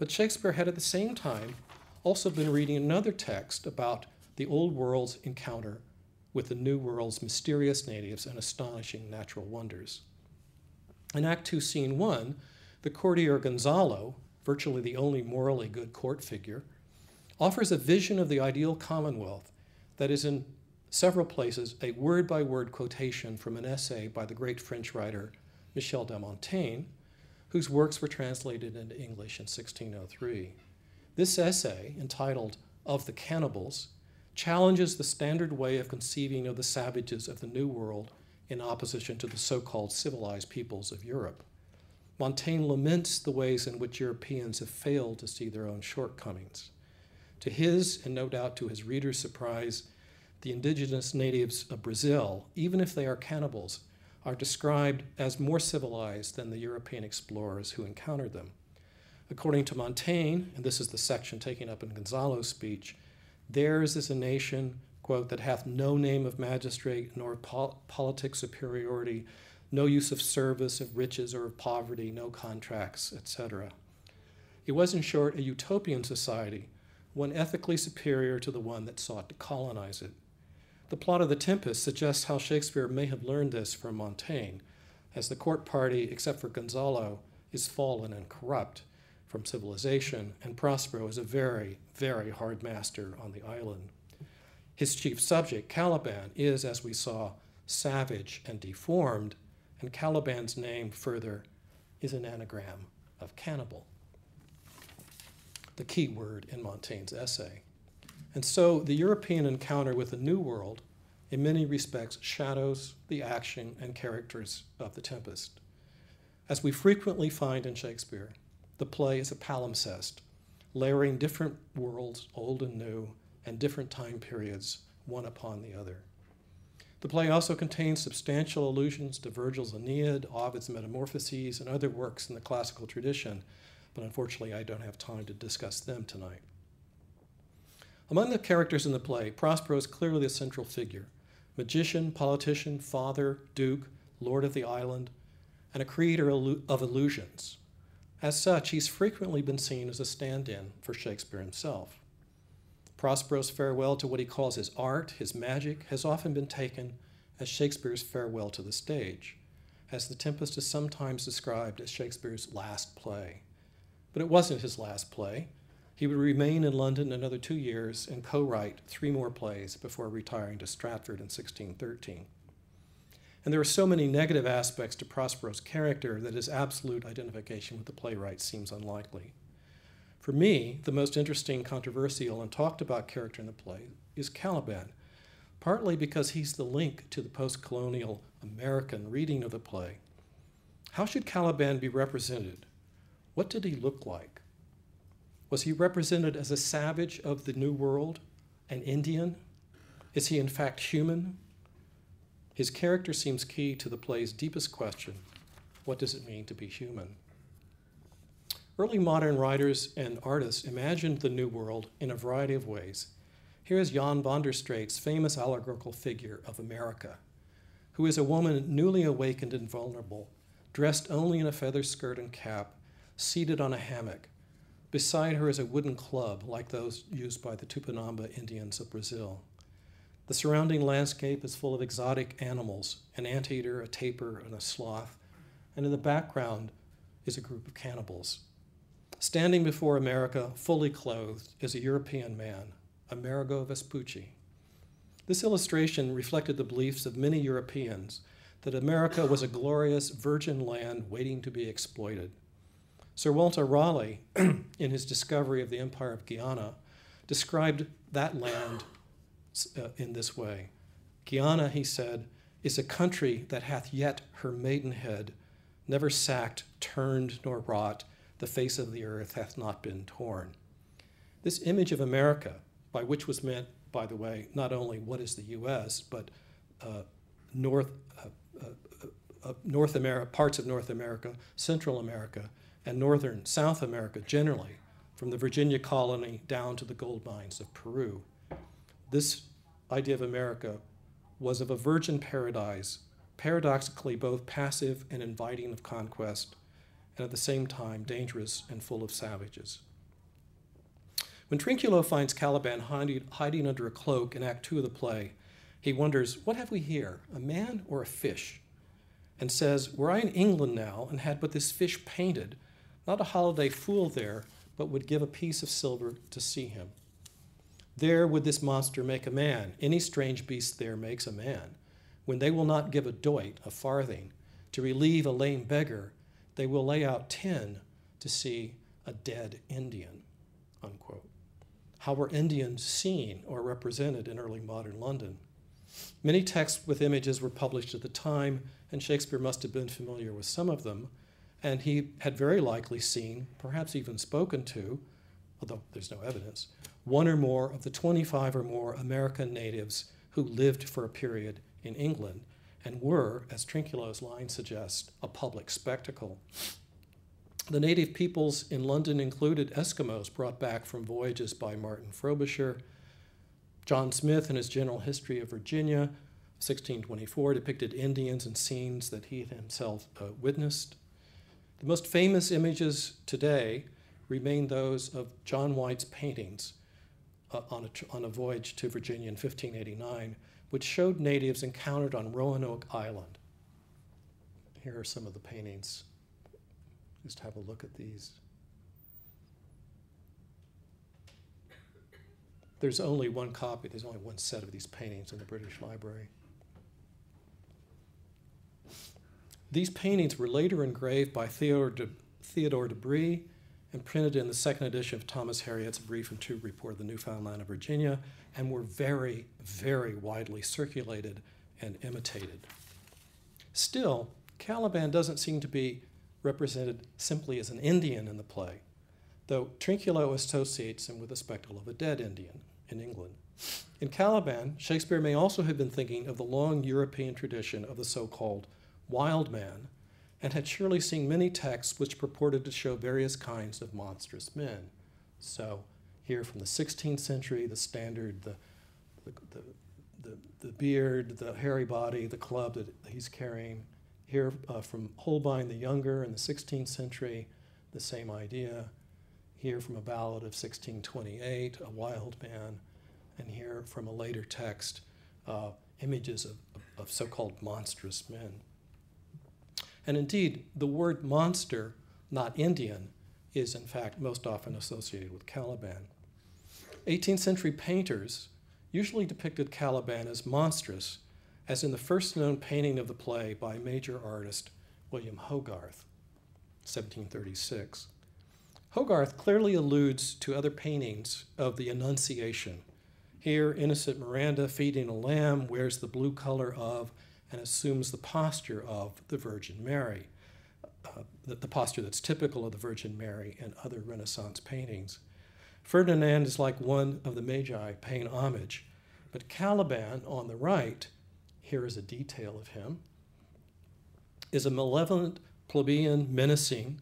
but Shakespeare had at the same time also been reading another text about the old world's encounter with the new world's mysterious natives and astonishing natural wonders. In Act 2, Scene 1, the courtier Gonzalo, virtually the only morally good court figure, offers a vision of the ideal commonwealth that is in several places a word by word quotation from an essay by the great French writer Michel de Montaigne, whose works were translated into English in 1603. This essay, entitled Of the Cannibals, challenges the standard way of conceiving of the savages of the New World in opposition to the so called civilized peoples of Europe. Montaigne laments the ways in which Europeans have failed to see their own shortcomings. To his, and no doubt to his readers' surprise, the indigenous natives of Brazil, even if they are cannibals, are described as more civilized than the European explorers who encountered them. According to Montaigne, and this is the section taken up in Gonzalo's speech, theirs is a nation, quote, that hath no name of magistrate, nor pol- politic superiority, no use of service, of riches, or of poverty, no contracts, etc. It was, in short, a utopian society, one ethically superior to the one that sought to colonize it. The plot of The Tempest suggests how Shakespeare may have learned this from Montaigne, as the court party, except for Gonzalo, is fallen and corrupt from civilization, and Prospero is a very, very hard master on the island. His chief subject, Caliban, is, as we saw, savage and deformed, and Caliban's name, further, is an anagram of cannibal, the key word in Montaigne's essay. And so the European encounter with the New World, in many respects, shadows the action and characters of The Tempest. As we frequently find in Shakespeare, the play is a palimpsest, layering different worlds, old and new, and different time periods, one upon the other. The play also contains substantial allusions to Virgil's Aeneid, Ovid's Metamorphoses, and other works in the classical tradition, but unfortunately I don't have time to discuss them tonight. Among the characters in the play, Prospero is clearly the central figure magician, politician, father, duke, lord of the island, and a creator of illusions. As such, he's frequently been seen as a stand in for Shakespeare himself. Prospero's farewell to what he calls his art, his magic, has often been taken as Shakespeare's farewell to the stage, as The Tempest is sometimes described as Shakespeare's last play. But it wasn't his last play. He would remain in London another two years and co write three more plays before retiring to Stratford in 1613. And there are so many negative aspects to Prospero's character that his absolute identification with the playwright seems unlikely. For me, the most interesting, controversial, and talked about character in the play is Caliban, partly because he's the link to the post colonial American reading of the play. How should Caliban be represented? What did he look like? Was he represented as a savage of the New World, an Indian? Is he in fact human? His character seems key to the play's deepest question what does it mean to be human? Early modern writers and artists imagined the New World in a variety of ways. Here is Jan van der Straat's famous allegorical figure of America, who is a woman newly awakened and vulnerable, dressed only in a feather skirt and cap, seated on a hammock, Beside her is a wooden club like those used by the Tupinamba Indians of Brazil. The surrounding landscape is full of exotic animals an anteater, a tapir, and a sloth, and in the background is a group of cannibals. Standing before America, fully clothed, is a European man, Amerigo Vespucci. This illustration reflected the beliefs of many Europeans that America was a glorious virgin land waiting to be exploited. Sir Walter Raleigh, in his discovery of the Empire of Guiana, described that land uh, in this way Guiana, he said, is a country that hath yet her maidenhead, never sacked, turned, nor wrought, the face of the earth hath not been torn. This image of America, by which was meant, by the way, not only what is the U.S., but uh, North, uh, uh, uh North America, parts of North America, Central America, and northern South America generally, from the Virginia colony down to the gold mines of Peru. This idea of America was of a virgin paradise, paradoxically both passive and inviting of conquest, and at the same time dangerous and full of savages. When Trinculo finds Caliban hiding, under a cloak in Act Two of the play, he wonders, What have we here, a man or a fish? And says, Were I in England now and had but this fish painted, not a holiday fool there, but would give a piece of silver to see him. There would this monster make a man. Any strange beast there makes a man. When they will not give a doit, a farthing, to relieve a lame beggar, they will lay out ten to see a dead Indian. Unquote. How were Indians seen or represented in early modern London? Many texts with images were published at the time, and Shakespeare must have been familiar with some of them, and he had very likely seen, perhaps even spoken to, although there's no evidence, one or more of the 25 or more American natives who lived for a period in England and were, as Trinculo's line suggests, a public spectacle. The native peoples in London included Eskimos brought back from voyages by Martin Frobisher. John Smith, in his General History of Virginia, 1624, depicted Indians and scenes that he himself uh, witnessed. The most famous images today remain those of John White's paintings uh, on, a, on a voyage to Virginia in 1589, which showed natives encountered on Roanoke Island. Here are some of the paintings. Just have a look at these. There's only one copy, there's only one set of these paintings in the British Library. These paintings were later engraved by Theodore de, Theodore de Bry and printed in the second edition of Thomas Harriot's Brief and True Report of the New Found Land of Virginia, and were very, very widely circulated and imitated. Still, Caliban doesn't seem to be represented simply as an Indian in the play, though Trinculo associates him with the spectacle of a dead Indian in England. In Caliban, Shakespeare may also have been thinking of the long European tradition of the so called wild man and had surely seen many texts which purported to show various kinds of monstrous men. So, here from the 16th century, the standard, the, the, the, the, beard, the hairy body, the club that he's carrying. Here uh, from Holbein the Younger in the 16th century, the same idea. Here from a ballad of 1628, a wild man. And here from a later text, uh, images of, of so called monstrous men. And indeed, the word monster, not Indian, is in fact most often associated with Caliban. 18th century painters usually depicted Caliban as monstrous, as in the first known painting of the play by major artist William Hogarth, 1736. Hogarth clearly alludes to other paintings of the Annunciation. Here, innocent Miranda feeding a lamb wears the blue color of and assumes the posture of the Virgin Mary, uh, the, the posture that's typical of the Virgin Mary in other Renaissance paintings. Ferdinand is like one of the Magi paying homage, but Caliban on the right, here is a detail of him, is a malevolent, plebeian, menacing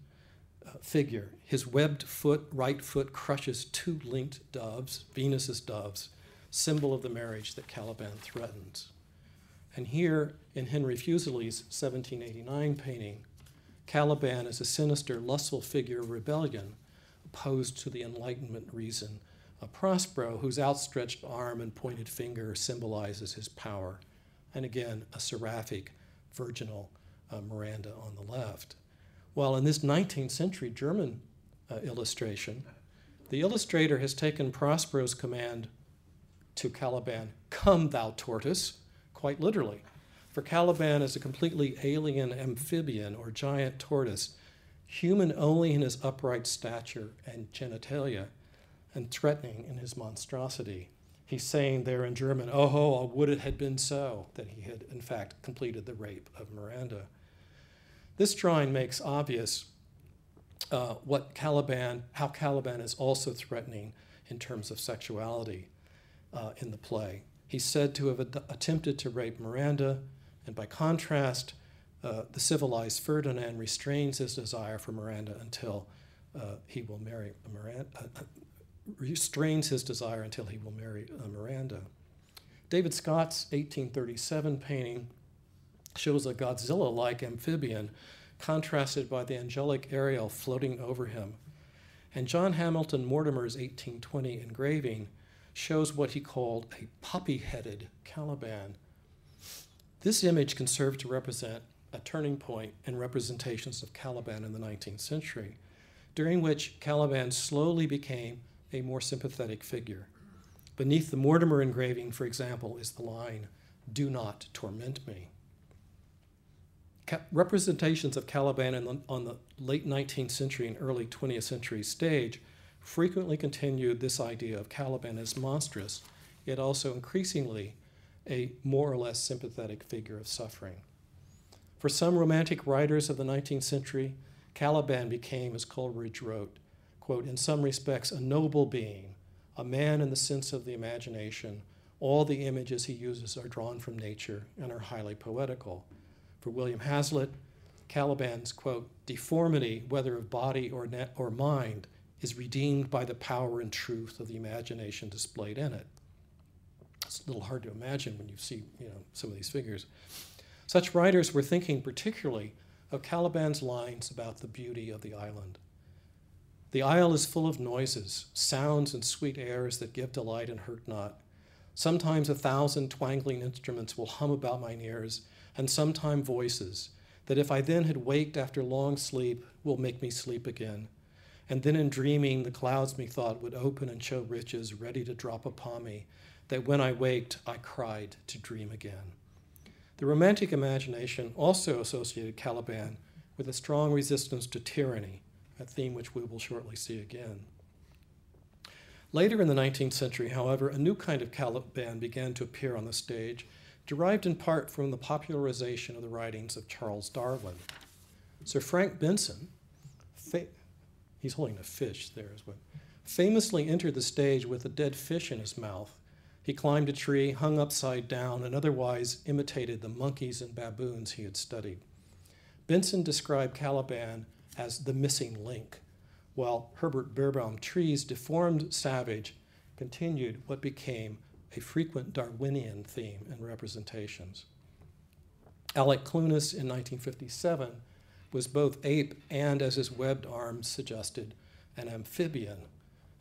uh, figure. His webbed foot, right foot, crushes two linked doves, Venus's doves, symbol of the marriage that Caliban threatens. And here in Henry Fuseli's 1789 painting, Caliban is a sinister, lustful figure of rebellion opposed to the Enlightenment reason of Prospero, whose outstretched arm and pointed finger symbolizes his power. And again, a seraphic, virginal uh, Miranda on the left. While in this 19th century German uh, illustration, the illustrator has taken Prospero's command to Caliban, Come, thou tortoise, quite literally. For Caliban is a completely alien amphibian or giant tortoise, human only in his upright stature and genitalia, and threatening in his monstrosity. He's saying there in German, oh, oh, would it had been so, that he had in fact completed the rape of Miranda. This drawing makes obvious uh, what Caliban, how Caliban is also threatening in terms of sexuality uh, in the play. He's said to have attempted to rape Miranda, and by contrast, uh, the civilized Ferdinand restrains his desire for Miranda until uh, he will marry Miranda, uh, uh, restrains his desire until he will marry uh, Miranda. David Scott's 1837 painting shows a Godzilla like amphibian contrasted by the angelic Ariel floating over him. and John Hamilton Mortimer's 1820 engraving shows what he called a poppy headed Caliban. This image can serve to represent a turning point in representations of Caliban in the 19th century, during which Caliban slowly became a more sympathetic figure. Beneath the Mortimer engraving, for example, is the line, Do not torment me. Ca- representations of Caliban the, on the late 19th century and early 20th century stage frequently continued this idea of Caliban as monstrous, yet also increasingly a more or less sympathetic figure of suffering. For some romantic writers of the 19th century, Caliban became, as Coleridge wrote, quote, in some respects, a noble being, a man in the sense of the imagination. All the images he uses are drawn from nature and are highly poetical. For William Hazlitt, Caliban's, quote, deformity, whether of body or, or mind, is redeemed by the power and truth of the imagination displayed in it. It's a little hard to imagine when you see you know, some of these figures. Such writers were thinking particularly of Caliban's lines about the beauty of the island. The isle is full of noises, sounds, and sweet airs that give delight and hurt not. Sometimes a thousand twangling instruments will hum about mine ears, and sometime voices, that if I then had waked after long sleep, will make me sleep again. And then in dreaming, the clouds methought would open and show riches ready to drop upon me, that when I waked, I cried to dream again. The Romantic imagination also associated Caliban with a strong resistance to tyranny, a theme which we will shortly see again. Later in the 19th century, however, a new kind of Caliban began to appear on the stage, derived in part from the popularization of the writings of Charles Darwin. Sir Frank Benson, He's holding a fish there as well. Famously entered the stage with a dead fish in his mouth. He climbed a tree, hung upside down, and otherwise imitated the monkeys and baboons he had studied. Benson described Caliban as the missing link, while Herbert Beerbohm Tree's deformed savage continued what became a frequent Darwinian theme in representations. Alec Clunes in 1957 was both ape and, as his webbed arms suggested, an amphibian.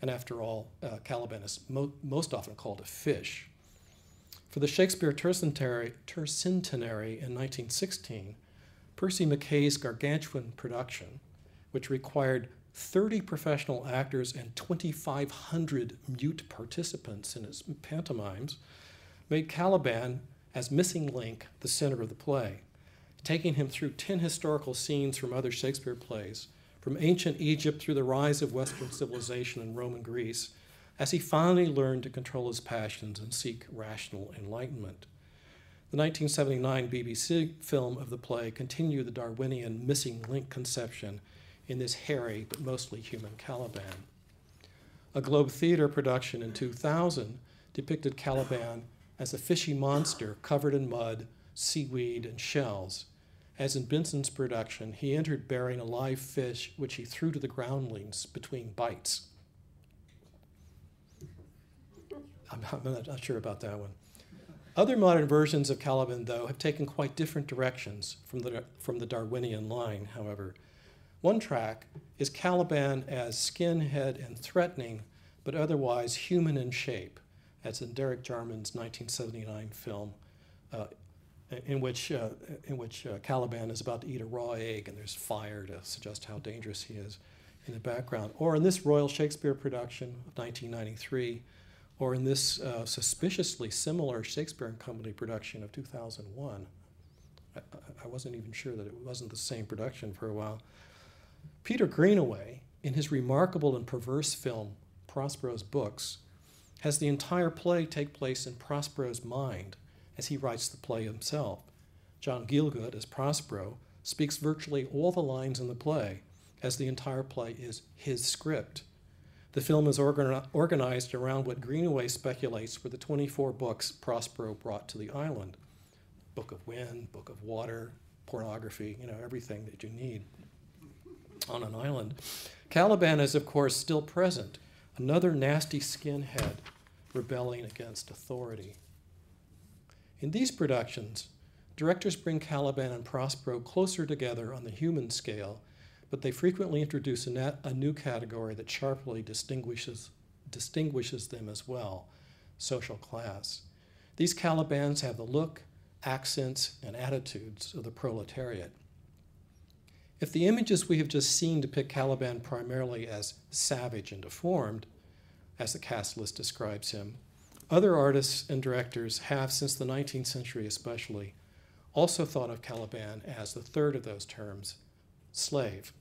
And after all, uh, Caliban is mo- most often called a fish. For the Shakespeare Tercentenary, Tercentenary in 1916, Percy Mackaye's gargantuan production, which required 30 professional actors and 2,500 mute participants in its pantomimes, made Caliban, as missing link, the center of the play taking him through 10 historical scenes from other Shakespeare plays, from ancient Egypt through the rise of Western civilization in Rome and Greece, as he finally learned to control his passions and seek rational enlightenment. The 1979 BBC film of the play continued the Darwinian missing link conception in this hairy but mostly human Caliban. A Globe Theatre production in 2000 depicted Caliban as a fishy monster covered in mud, seaweed, and shells as in Benson's production, he entered bearing a live fish which he threw to the groundlings between bites. I'm, I'm not sure about that one. Other modern versions of Caliban, though, have taken quite different directions from the, from the Darwinian line, however. One track is Caliban as skinhead and threatening, but otherwise human in shape, as in Derek Jarman's 1979 film, uh, in which, uh, in which uh, Caliban is about to eat a raw egg and there's fire to suggest how dangerous he is in the background. Or in this Royal Shakespeare production of 1993, or in this uh, suspiciously similar Shakespeare and Company production of 2001. I, I wasn't even sure that it wasn't the same production for a while. Peter Greenaway, in his remarkable and perverse film, Prospero's Books, has the entire play take place in Prospero's mind as he writes the play himself. John Gielgud, as Prospero, speaks virtually all the lines in the play, as the entire play is his script. The film is organized around what Greenaway speculates were the 24 books Prospero brought to the island Book of Wind, Book of Water, pornography, you know, everything that you need on an island. Caliban is, of course, still present, another nasty skinhead rebelling against authority. In these productions, directors bring Caliban and Prospero closer together on the human scale but they frequently introduce a, a new category that sharply distinguishes, distinguishes them as well social class. These Calibans have the look, accents, and attitudes of the proletariat. If the images we have just seen depict Caliban primarily as savage and deformed, as the cast list describes him, other artists and directors have, since the 19th century especially, also thought of Caliban as the third of those terms, slave,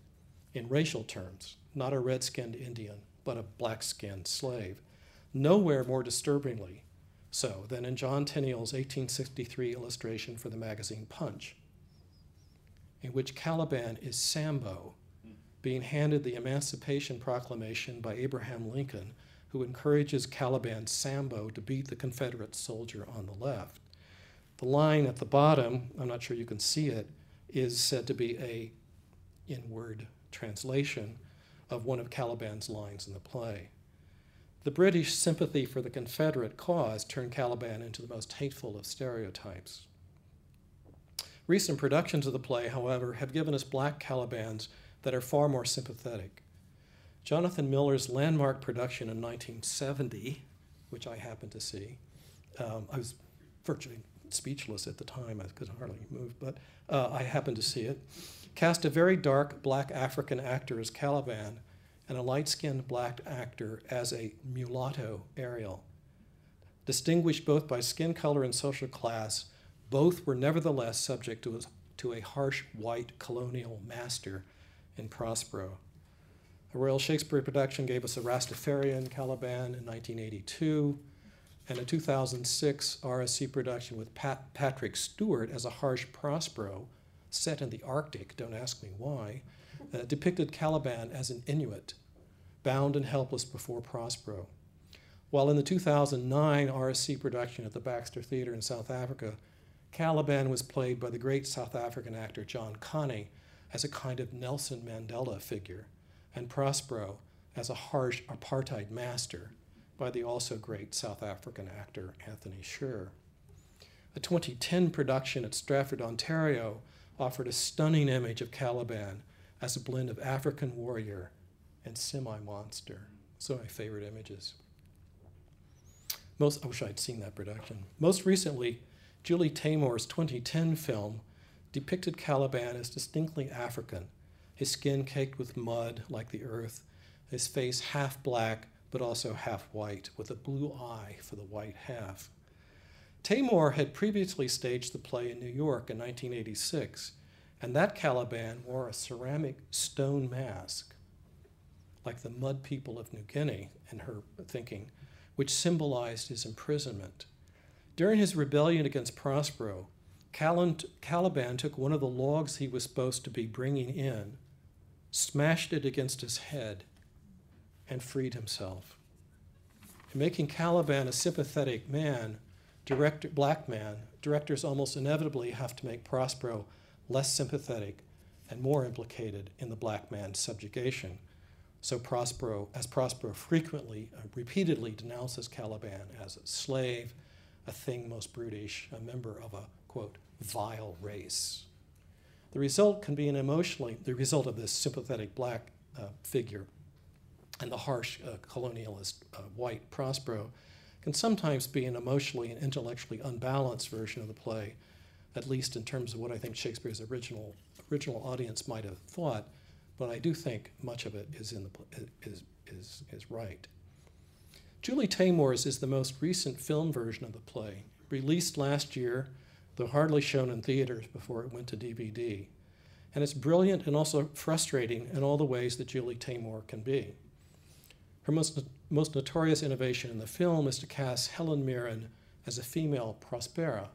in racial terms, not a red skinned Indian, but a black skinned slave. Nowhere more disturbingly so than in John Tenniel's 1863 illustration for the magazine Punch, in which Caliban is Sambo, being handed the Emancipation Proclamation by Abraham Lincoln, who encourages Caliban Sambo to beat the Confederate soldier on the left. The line at the bottom, I'm not sure you can see it, is said to be a in-word translation of one of Caliban's lines in the play. The British sympathy for the Confederate cause turned Caliban into the most hateful of stereotypes. Recent productions of the play, however, have given us black Calibans that are far more sympathetic. Jonathan Miller's landmark production in 1970, which I happened to see, um, I was virtually speechless at the time, I could hardly move, but uh, I happened to see it, cast a very dark black African actor as Caliban and a light skinned black actor as a mulatto Ariel. Distinguished both by skin color and social class, both were nevertheless subject to a, to a harsh white colonial master in Prospero. A Royal Shakespeare production gave us a Rastafarian Caliban in 1982, and a 2006 RSC production with Pat, Patrick Stewart as a harsh Prospero, set in the Arctic, don't ask me why, uh, depicted Caliban as an Inuit, bound and helpless before Prospero. While in the 2009 RSC production at the Baxter Theatre in South Africa, Caliban was played by the great South African actor John Kani as a kind of Nelson Mandela figure, and Prospero as a harsh apartheid master by the also great South African actor Anthony Sher. A 2010 production at Stratford, Ontario offered a stunning image of Caliban as a blend of African warrior and semi monster. So, my favorite images. Most, I wish I'd seen that production. Most recently, Julie Taymor's 2010 film depicted Caliban as distinctly African, his skin caked with mud like the earth, his face half black but also half white, with a blue eye for the white half. Taymor had previously staged the play in New York in 1986, and that Caliban wore a ceramic stone mask, like the mud people of New Guinea, in her thinking, which symbolized his imprisonment. During his rebellion against Prospero, Caliban took one of the logs he was supposed to be bringing in, smashed it against his head, and freed himself. In making Caliban a sympathetic man, director, black man, directors almost inevitably have to make Prospero less sympathetic and more implicated in the black man's subjugation. So Prospero, as Prospero frequently, uh, repeatedly denounces Caliban as a slave, a thing most brutish, a member of a, quote, vile race. The result can be an emotionally, the result of this sympathetic black uh, figure and the harsh uh, colonialist uh, white Prospero can sometimes be an emotionally and intellectually unbalanced version of the play, at least in terms of what I think Shakespeare's original original audience might have thought. But I do think much of it is in the is is is right. Julie Taymor's is the most recent film version of the play, released last year, though hardly shown in theaters before it went to DVD. And it's brilliant and also frustrating in all the ways that Julie Taymor can be. Her most, most notorious innovation in the film is to cast Helen Mirren as a female Prospera,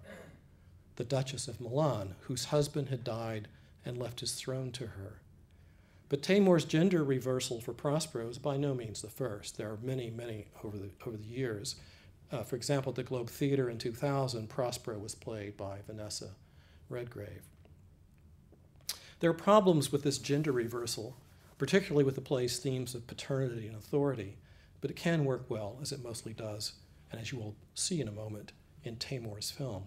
the Duchess of Milan, whose husband had died and left his throne to her. But Taymor's gender reversal for Prospero is by no means the first. There are many, many over the, over the years. Uh, for example, at the Globe Theatre in 2000, Prospero was played by Vanessa Redgrave. There are problems with this gender reversal particularly with the play's themes of paternity and authority, but it can work well, as it mostly does, and as you will see in a moment in Taymor's film.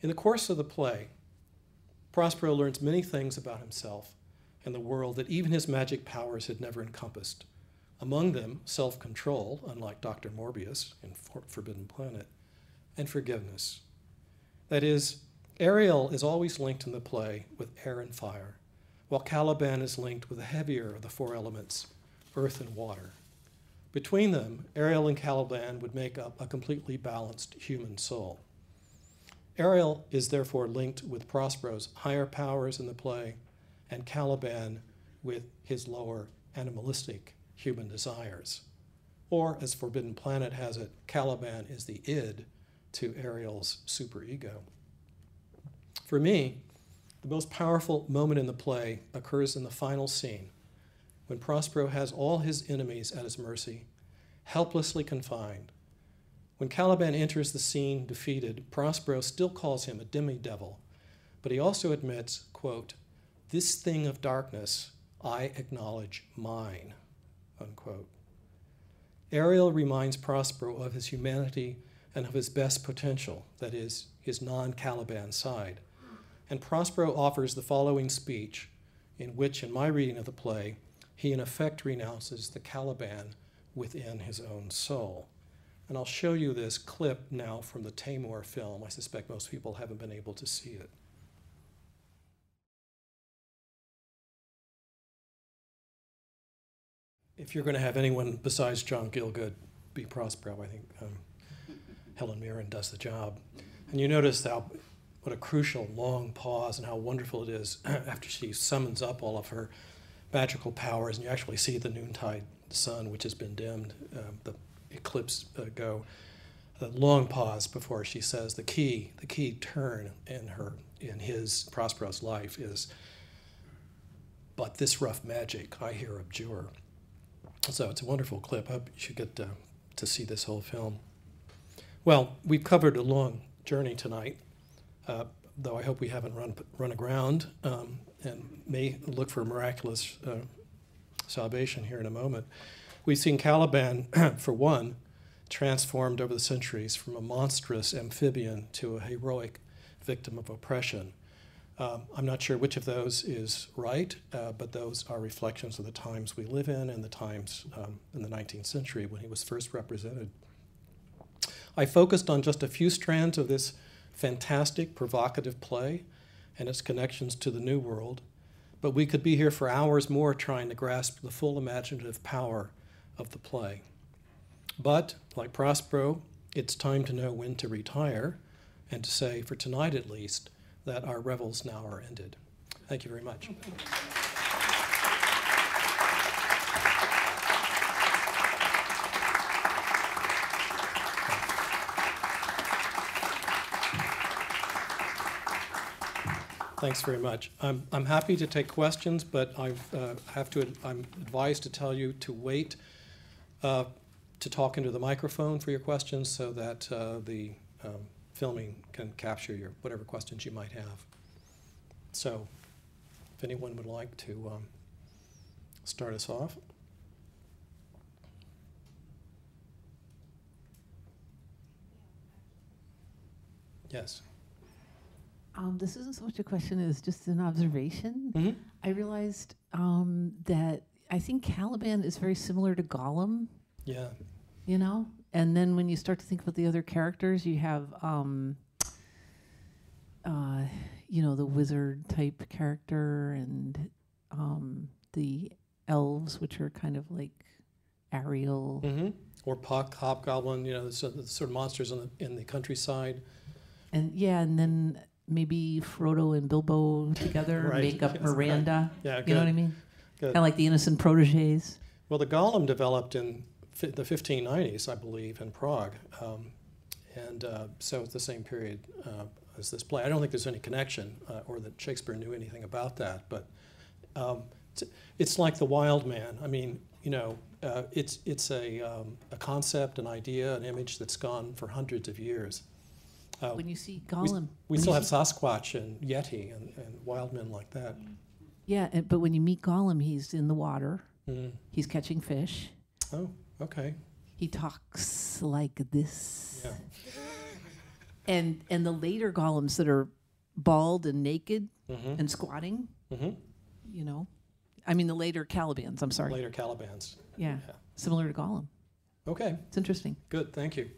In the course of the play, Prospero learns many things about himself and the world that even his magic powers had never encompassed. Among them, self control, unlike Dr. Morbius in Forbidden Planet, and forgiveness. That is, Ariel is always linked in the play with air and fire, while Caliban is linked with the heavier of the four elements, earth and water. Between them, Ariel and Caliban would make up a completely balanced human soul. Ariel is therefore linked with Prospero's higher powers in the play, and Caliban with his lower animalistic human desires. Or, as Forbidden Planet has it, Caliban is the id to Ariel's superego. For me, the most powerful moment in the play occurs in the final scene, when Prospero has all his enemies at his mercy, helplessly confined. When Caliban enters the scene defeated, Prospero still calls him a demi-devil, but he also admits, quote, this thing of darkness I acknowledge mine, unquote. Ariel reminds Prospero of his humanity and of his best potential, that is, his non Caliban side. And Prospero offers the following speech, in which, in my reading of the play, he in effect renounces the Caliban within his own soul. And I'll show you this clip now from the Taymor film. I suspect most people haven't been able to see it. If you're going to have anyone besides John Gielgud be Prospero, I think um, Helen Mirren does the job. And you notice how what a crucial long pause and how wonderful it is after she summons up all of her magical powers, and you actually see the noontide sun, which has been dimmed, uh, the eclipse uh, go. A long pause before she says the key, the key turn in her, in his Prospero's life is, but this rough magic I here abjure. So it's a wonderful clip. I hope you should get to, to see this whole film. Well, we've covered a long journey tonight, uh, though I hope we haven't run, run aground um, and may look for miraculous uh, salvation here in a moment. We've seen Caliban, for one, transformed over the centuries from a monstrous amphibian to a heroic victim of oppression. Um, I'm not sure which of those is right, uh, but those are reflections of the times we live in and the times um, in the 19th century when he was first represented. I focused on just a few strands of this fantastic, provocative play and its connections to the New World, but we could be here for hours more trying to grasp the full imaginative power of the play. But, like Prospero, it's time to know when to retire and to say, for tonight at least, that our revels now are ended. Thank you very much. Thanks very much. I'm, I'm happy to take questions, but I uh, have to, I'm advised to tell you to wait uh, to talk into the microphone for your questions so that uh, the um, filming can capture your whatever questions you might have. So, if anyone would like to um, start us off. Yes. Um, this isn't so much a question as just an observation. Mm-hmm. I realized um, that I think Caliban is very similar to Gollum, Yeah. you know? And then when you start to think about the other characters, you have, um, uh, you know, the wizard type character and um, the elves, which are kind of like Ariel. Mm-hmm. Or Puck, Hobgoblin, you know, the, sort- the sort of monsters in the, in the countryside. And yeah, and then maybe Frodo and Bilbo together Right, make up yes, right. Miranda. Yeah, You know what I mean? Kind of like the innocent proteges. Well, the Golem developed in the 1590s, I believe, in Prague. Um, and uh, so it's the same period uh, as this play. I don't think there's any connection uh, or that Shakespeare knew anything about that, but um, it's, it's like the wild man. I mean, you know, uh, it's, it's a, um, a concept, an idea, an image that's gone for hundreds of years. Uh, When you see Gollum. we when still have Sasquatch and Yeti and, and wild men like that. Yeah, and, but when you meet Gollum, he's in the water. Mm. He's catching fish. Oh, okay. He talks like this. Yeah. And and the later Gollums that are bald and naked Mm-hmm. and squatting, Mm-hmm. you know, I mean the later Calibans. I'm sorry. later Calibans. Yeah, Yeah. similar to Gollum. Okay, It's interesting. good, thank you.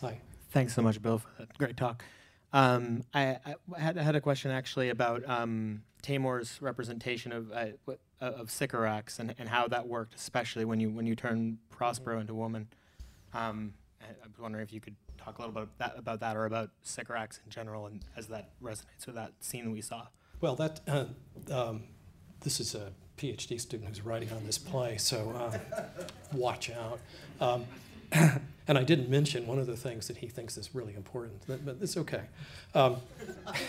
Hi. Thanks so much, Bill, for that great talk. Um, I, I had, I had a question actually about um, Taymor's representation of uh, uh, of Sycorax and, and how that worked, especially when you when you turn Prospero into a woman. Um, I, I was wondering if you could talk a little bit about that, about that or about Sycorax in general, and as that resonates with that scene we saw. Well, that, uh, um, this is a PhD student who's writing on this play, so uh, watch out. Um, and I didn't mention one of the things that he thinks is really important, but, but it's okay. Um,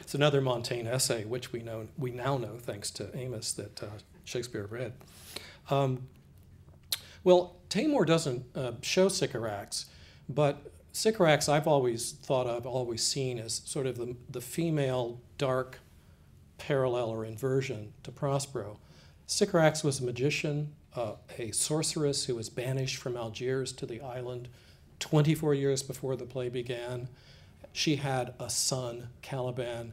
it's another Montaigne essay, which we know we now know thanks to Amos that uh, Shakespeare read. Um, well, Taymor doesn't uh, show Sycorax, but Sycorax I've always thought of, always seen as sort of the, the female dark parallel or inversion to Prospero. Sycorax was a magician, uh, a sorceress who was banished from Algiers to the island 24 years before the play began. She had a son, Caliban.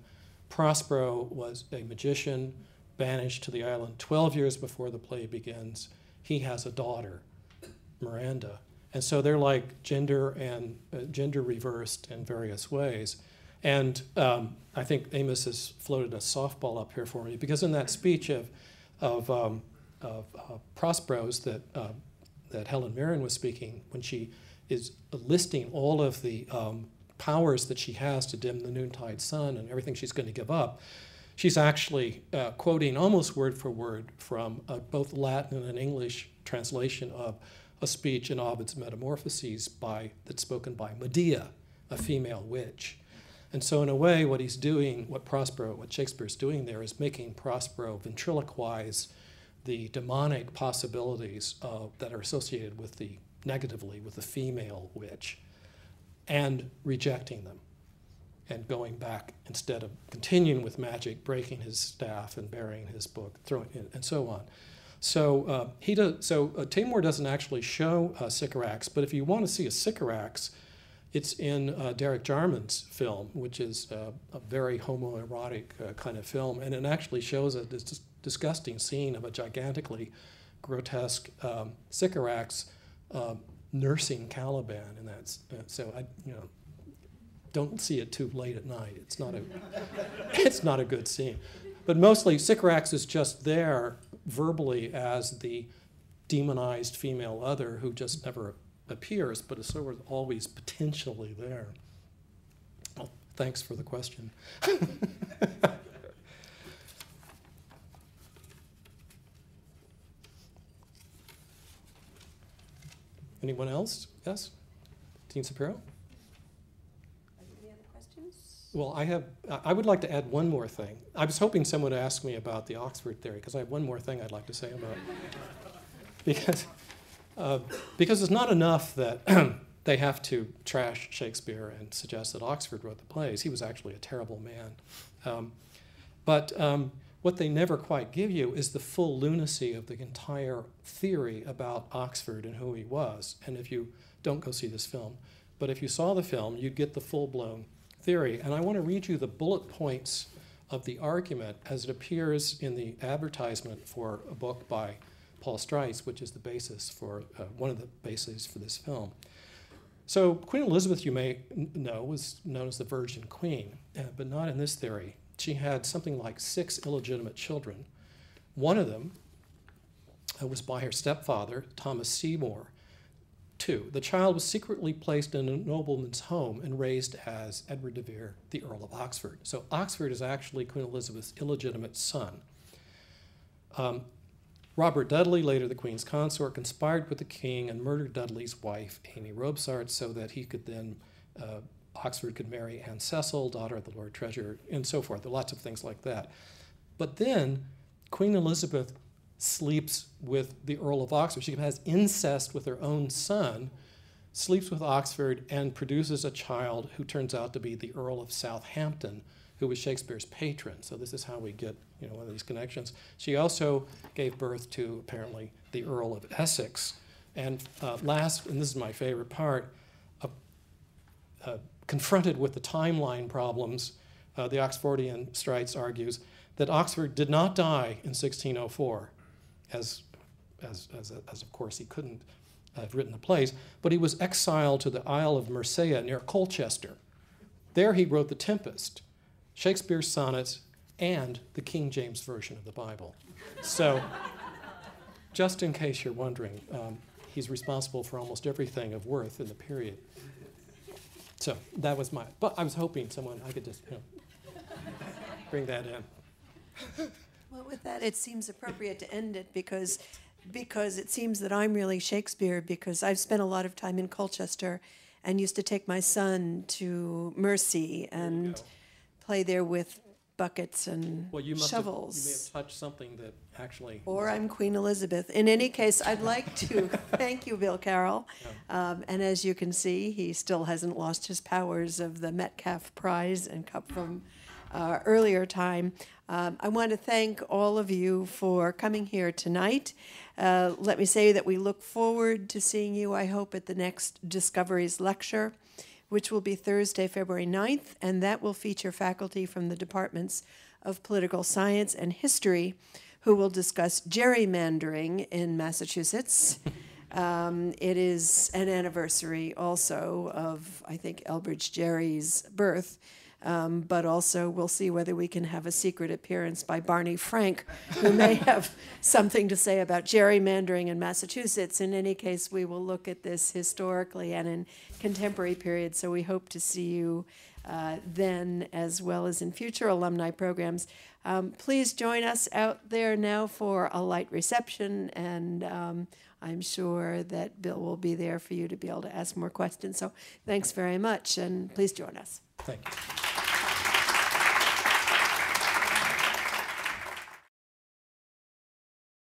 Prospero was a magician banished to the island 12 years before the play begins. He has a daughter, Miranda. And so they're like gender and uh, gender reversed in various ways. And um, I think Amos has floated a softball up here for me because in that speech of, of, um, of uh, Prospero's that, uh, that Helen Mirren was speaking, when she is listing all of the um, powers that she has to dim the noontide sun and everything she's going to give up, she's actually uh, quoting almost word for word from uh, both Latin and English translation of a speech in Ovid's Metamorphoses by, that's spoken by Medea, a female witch. And so, in a way, what he's doing, what Prospero, what Shakespeare's doing there, is making Prospero ventriloquize the demonic possibilities uh, that are associated with the negatively with the female witch, and rejecting them, and going back instead of continuing with magic, breaking his staff and burying his book, throwing it, and so on. So uh, he does. So uh, Taymor doesn't actually show uh, Sycorax, but if you want to see a Sycorax, it's in uh, Derek Jarman's film, which is uh, a very homoerotic uh, kind of film, and it actually shows a dis- disgusting scene of a gigantically grotesque um, Sycorax uh, nursing Caliban, and that's uh, so I you know don't see it too late at night. It's not a it's not a good scene, but mostly Sycorax is just there verbally as the demonized female other who just never appears, but is sort of always potentially there. Well, thanks for the question. Anyone else? Yes? Dean Shapiro? Any other questions? Well, I have, I I would like to add one more thing. I was hoping someone would ask me about the Oxford theory, because I have one more thing I'd like to say about it. Because, uh, because it's not enough that they have to trash Shakespeare and suggest that Oxford wrote the plays. He was actually a terrible man. Um, but um, what they never quite give you is the full lunacy of the entire theory about Oxford and who he was. And if you don't go see this film, but if you saw the film, you'd get the full blown theory. And I want to read you the bullet points of the argument as it appears in the advertisement for a book by Paul Streitz, which is the basis for uh, one of the bases for this film. So Queen Elizabeth, you may know, was known as the Virgin Queen, uh, but not in this theory. She had something like six illegitimate children. One of them uh, was by her stepfather, Thomas Seymour. Two, the child was secretly placed in a nobleman's home and raised as Edward de Vere, the Earl of Oxford. So Oxford is actually Queen Elizabeth's illegitimate son. Um, Robert Dudley, later the Queen's consort, conspired with the King and murdered Dudley's wife, Amy Robsart, so that he could then, uh, Oxford could marry Anne Cecil, daughter of the Lord Treasurer, and so forth. There are lots of things like that. But then Queen Elizabeth sleeps with the Earl of Oxford. She has incest with her own son, sleeps with Oxford, and produces a child who turns out to be the Earl of Southampton, who was Shakespeare's patron. So this is how we get you know one of these connections. She also gave birth to apparently the Earl of Essex, and uh, last, and this is my favorite part, a, confronted with the timeline problems, uh, the Oxfordian Streitz argues that Oxford did not die in 1604, as, as, as, as of course he couldn't have written the plays, but he was exiled to the Isle of Mersea near Colchester. There he wrote The Tempest, Shakespeare's sonnets, and the King James Version of the Bible. So, just in case you're wondering, um, he's responsible for almost everything of worth in the period. So that was my. But I was hoping someone I could just you know, bring that in. Well, with that, it seems appropriate to end it because, because it seems that I'm really Shakespeare because I've spent a lot of time in Colchester and used to take my son to Mersea and play there with buckets and Well, you must shovels. have, you may have touched something that actually. Or I'm Queen Elizabeth. In any case, I'd like to thank you, Bill Carroll. Um, and as you can see, he still hasn't lost his powers of the Metcalf Prize and Cup from uh, earlier time. Um, I want to thank all of you for coming here tonight. Uh, let me say that we look forward to seeing you, I hope, at the next Discoveries lecture which will be Thursday, February 9th, and that will feature faculty from the departments of political science and history who will discuss gerrymandering in Massachusetts. Um, it is an anniversary also of, I think, Elbridge Gerry's birth. Um, but also, we'll see whether we can have a secret appearance by Barney Frank, who may have something to say about gerrymandering in Massachusetts. In any case, we will look at this historically and in contemporary periods. So we hope to see you uh, then, as well as in future alumni programs. Um, please join us out there now for a light reception, and um, I'm sure that Bill will be there for you to be able to ask more questions. So thanks very much, and please join us. Thank you.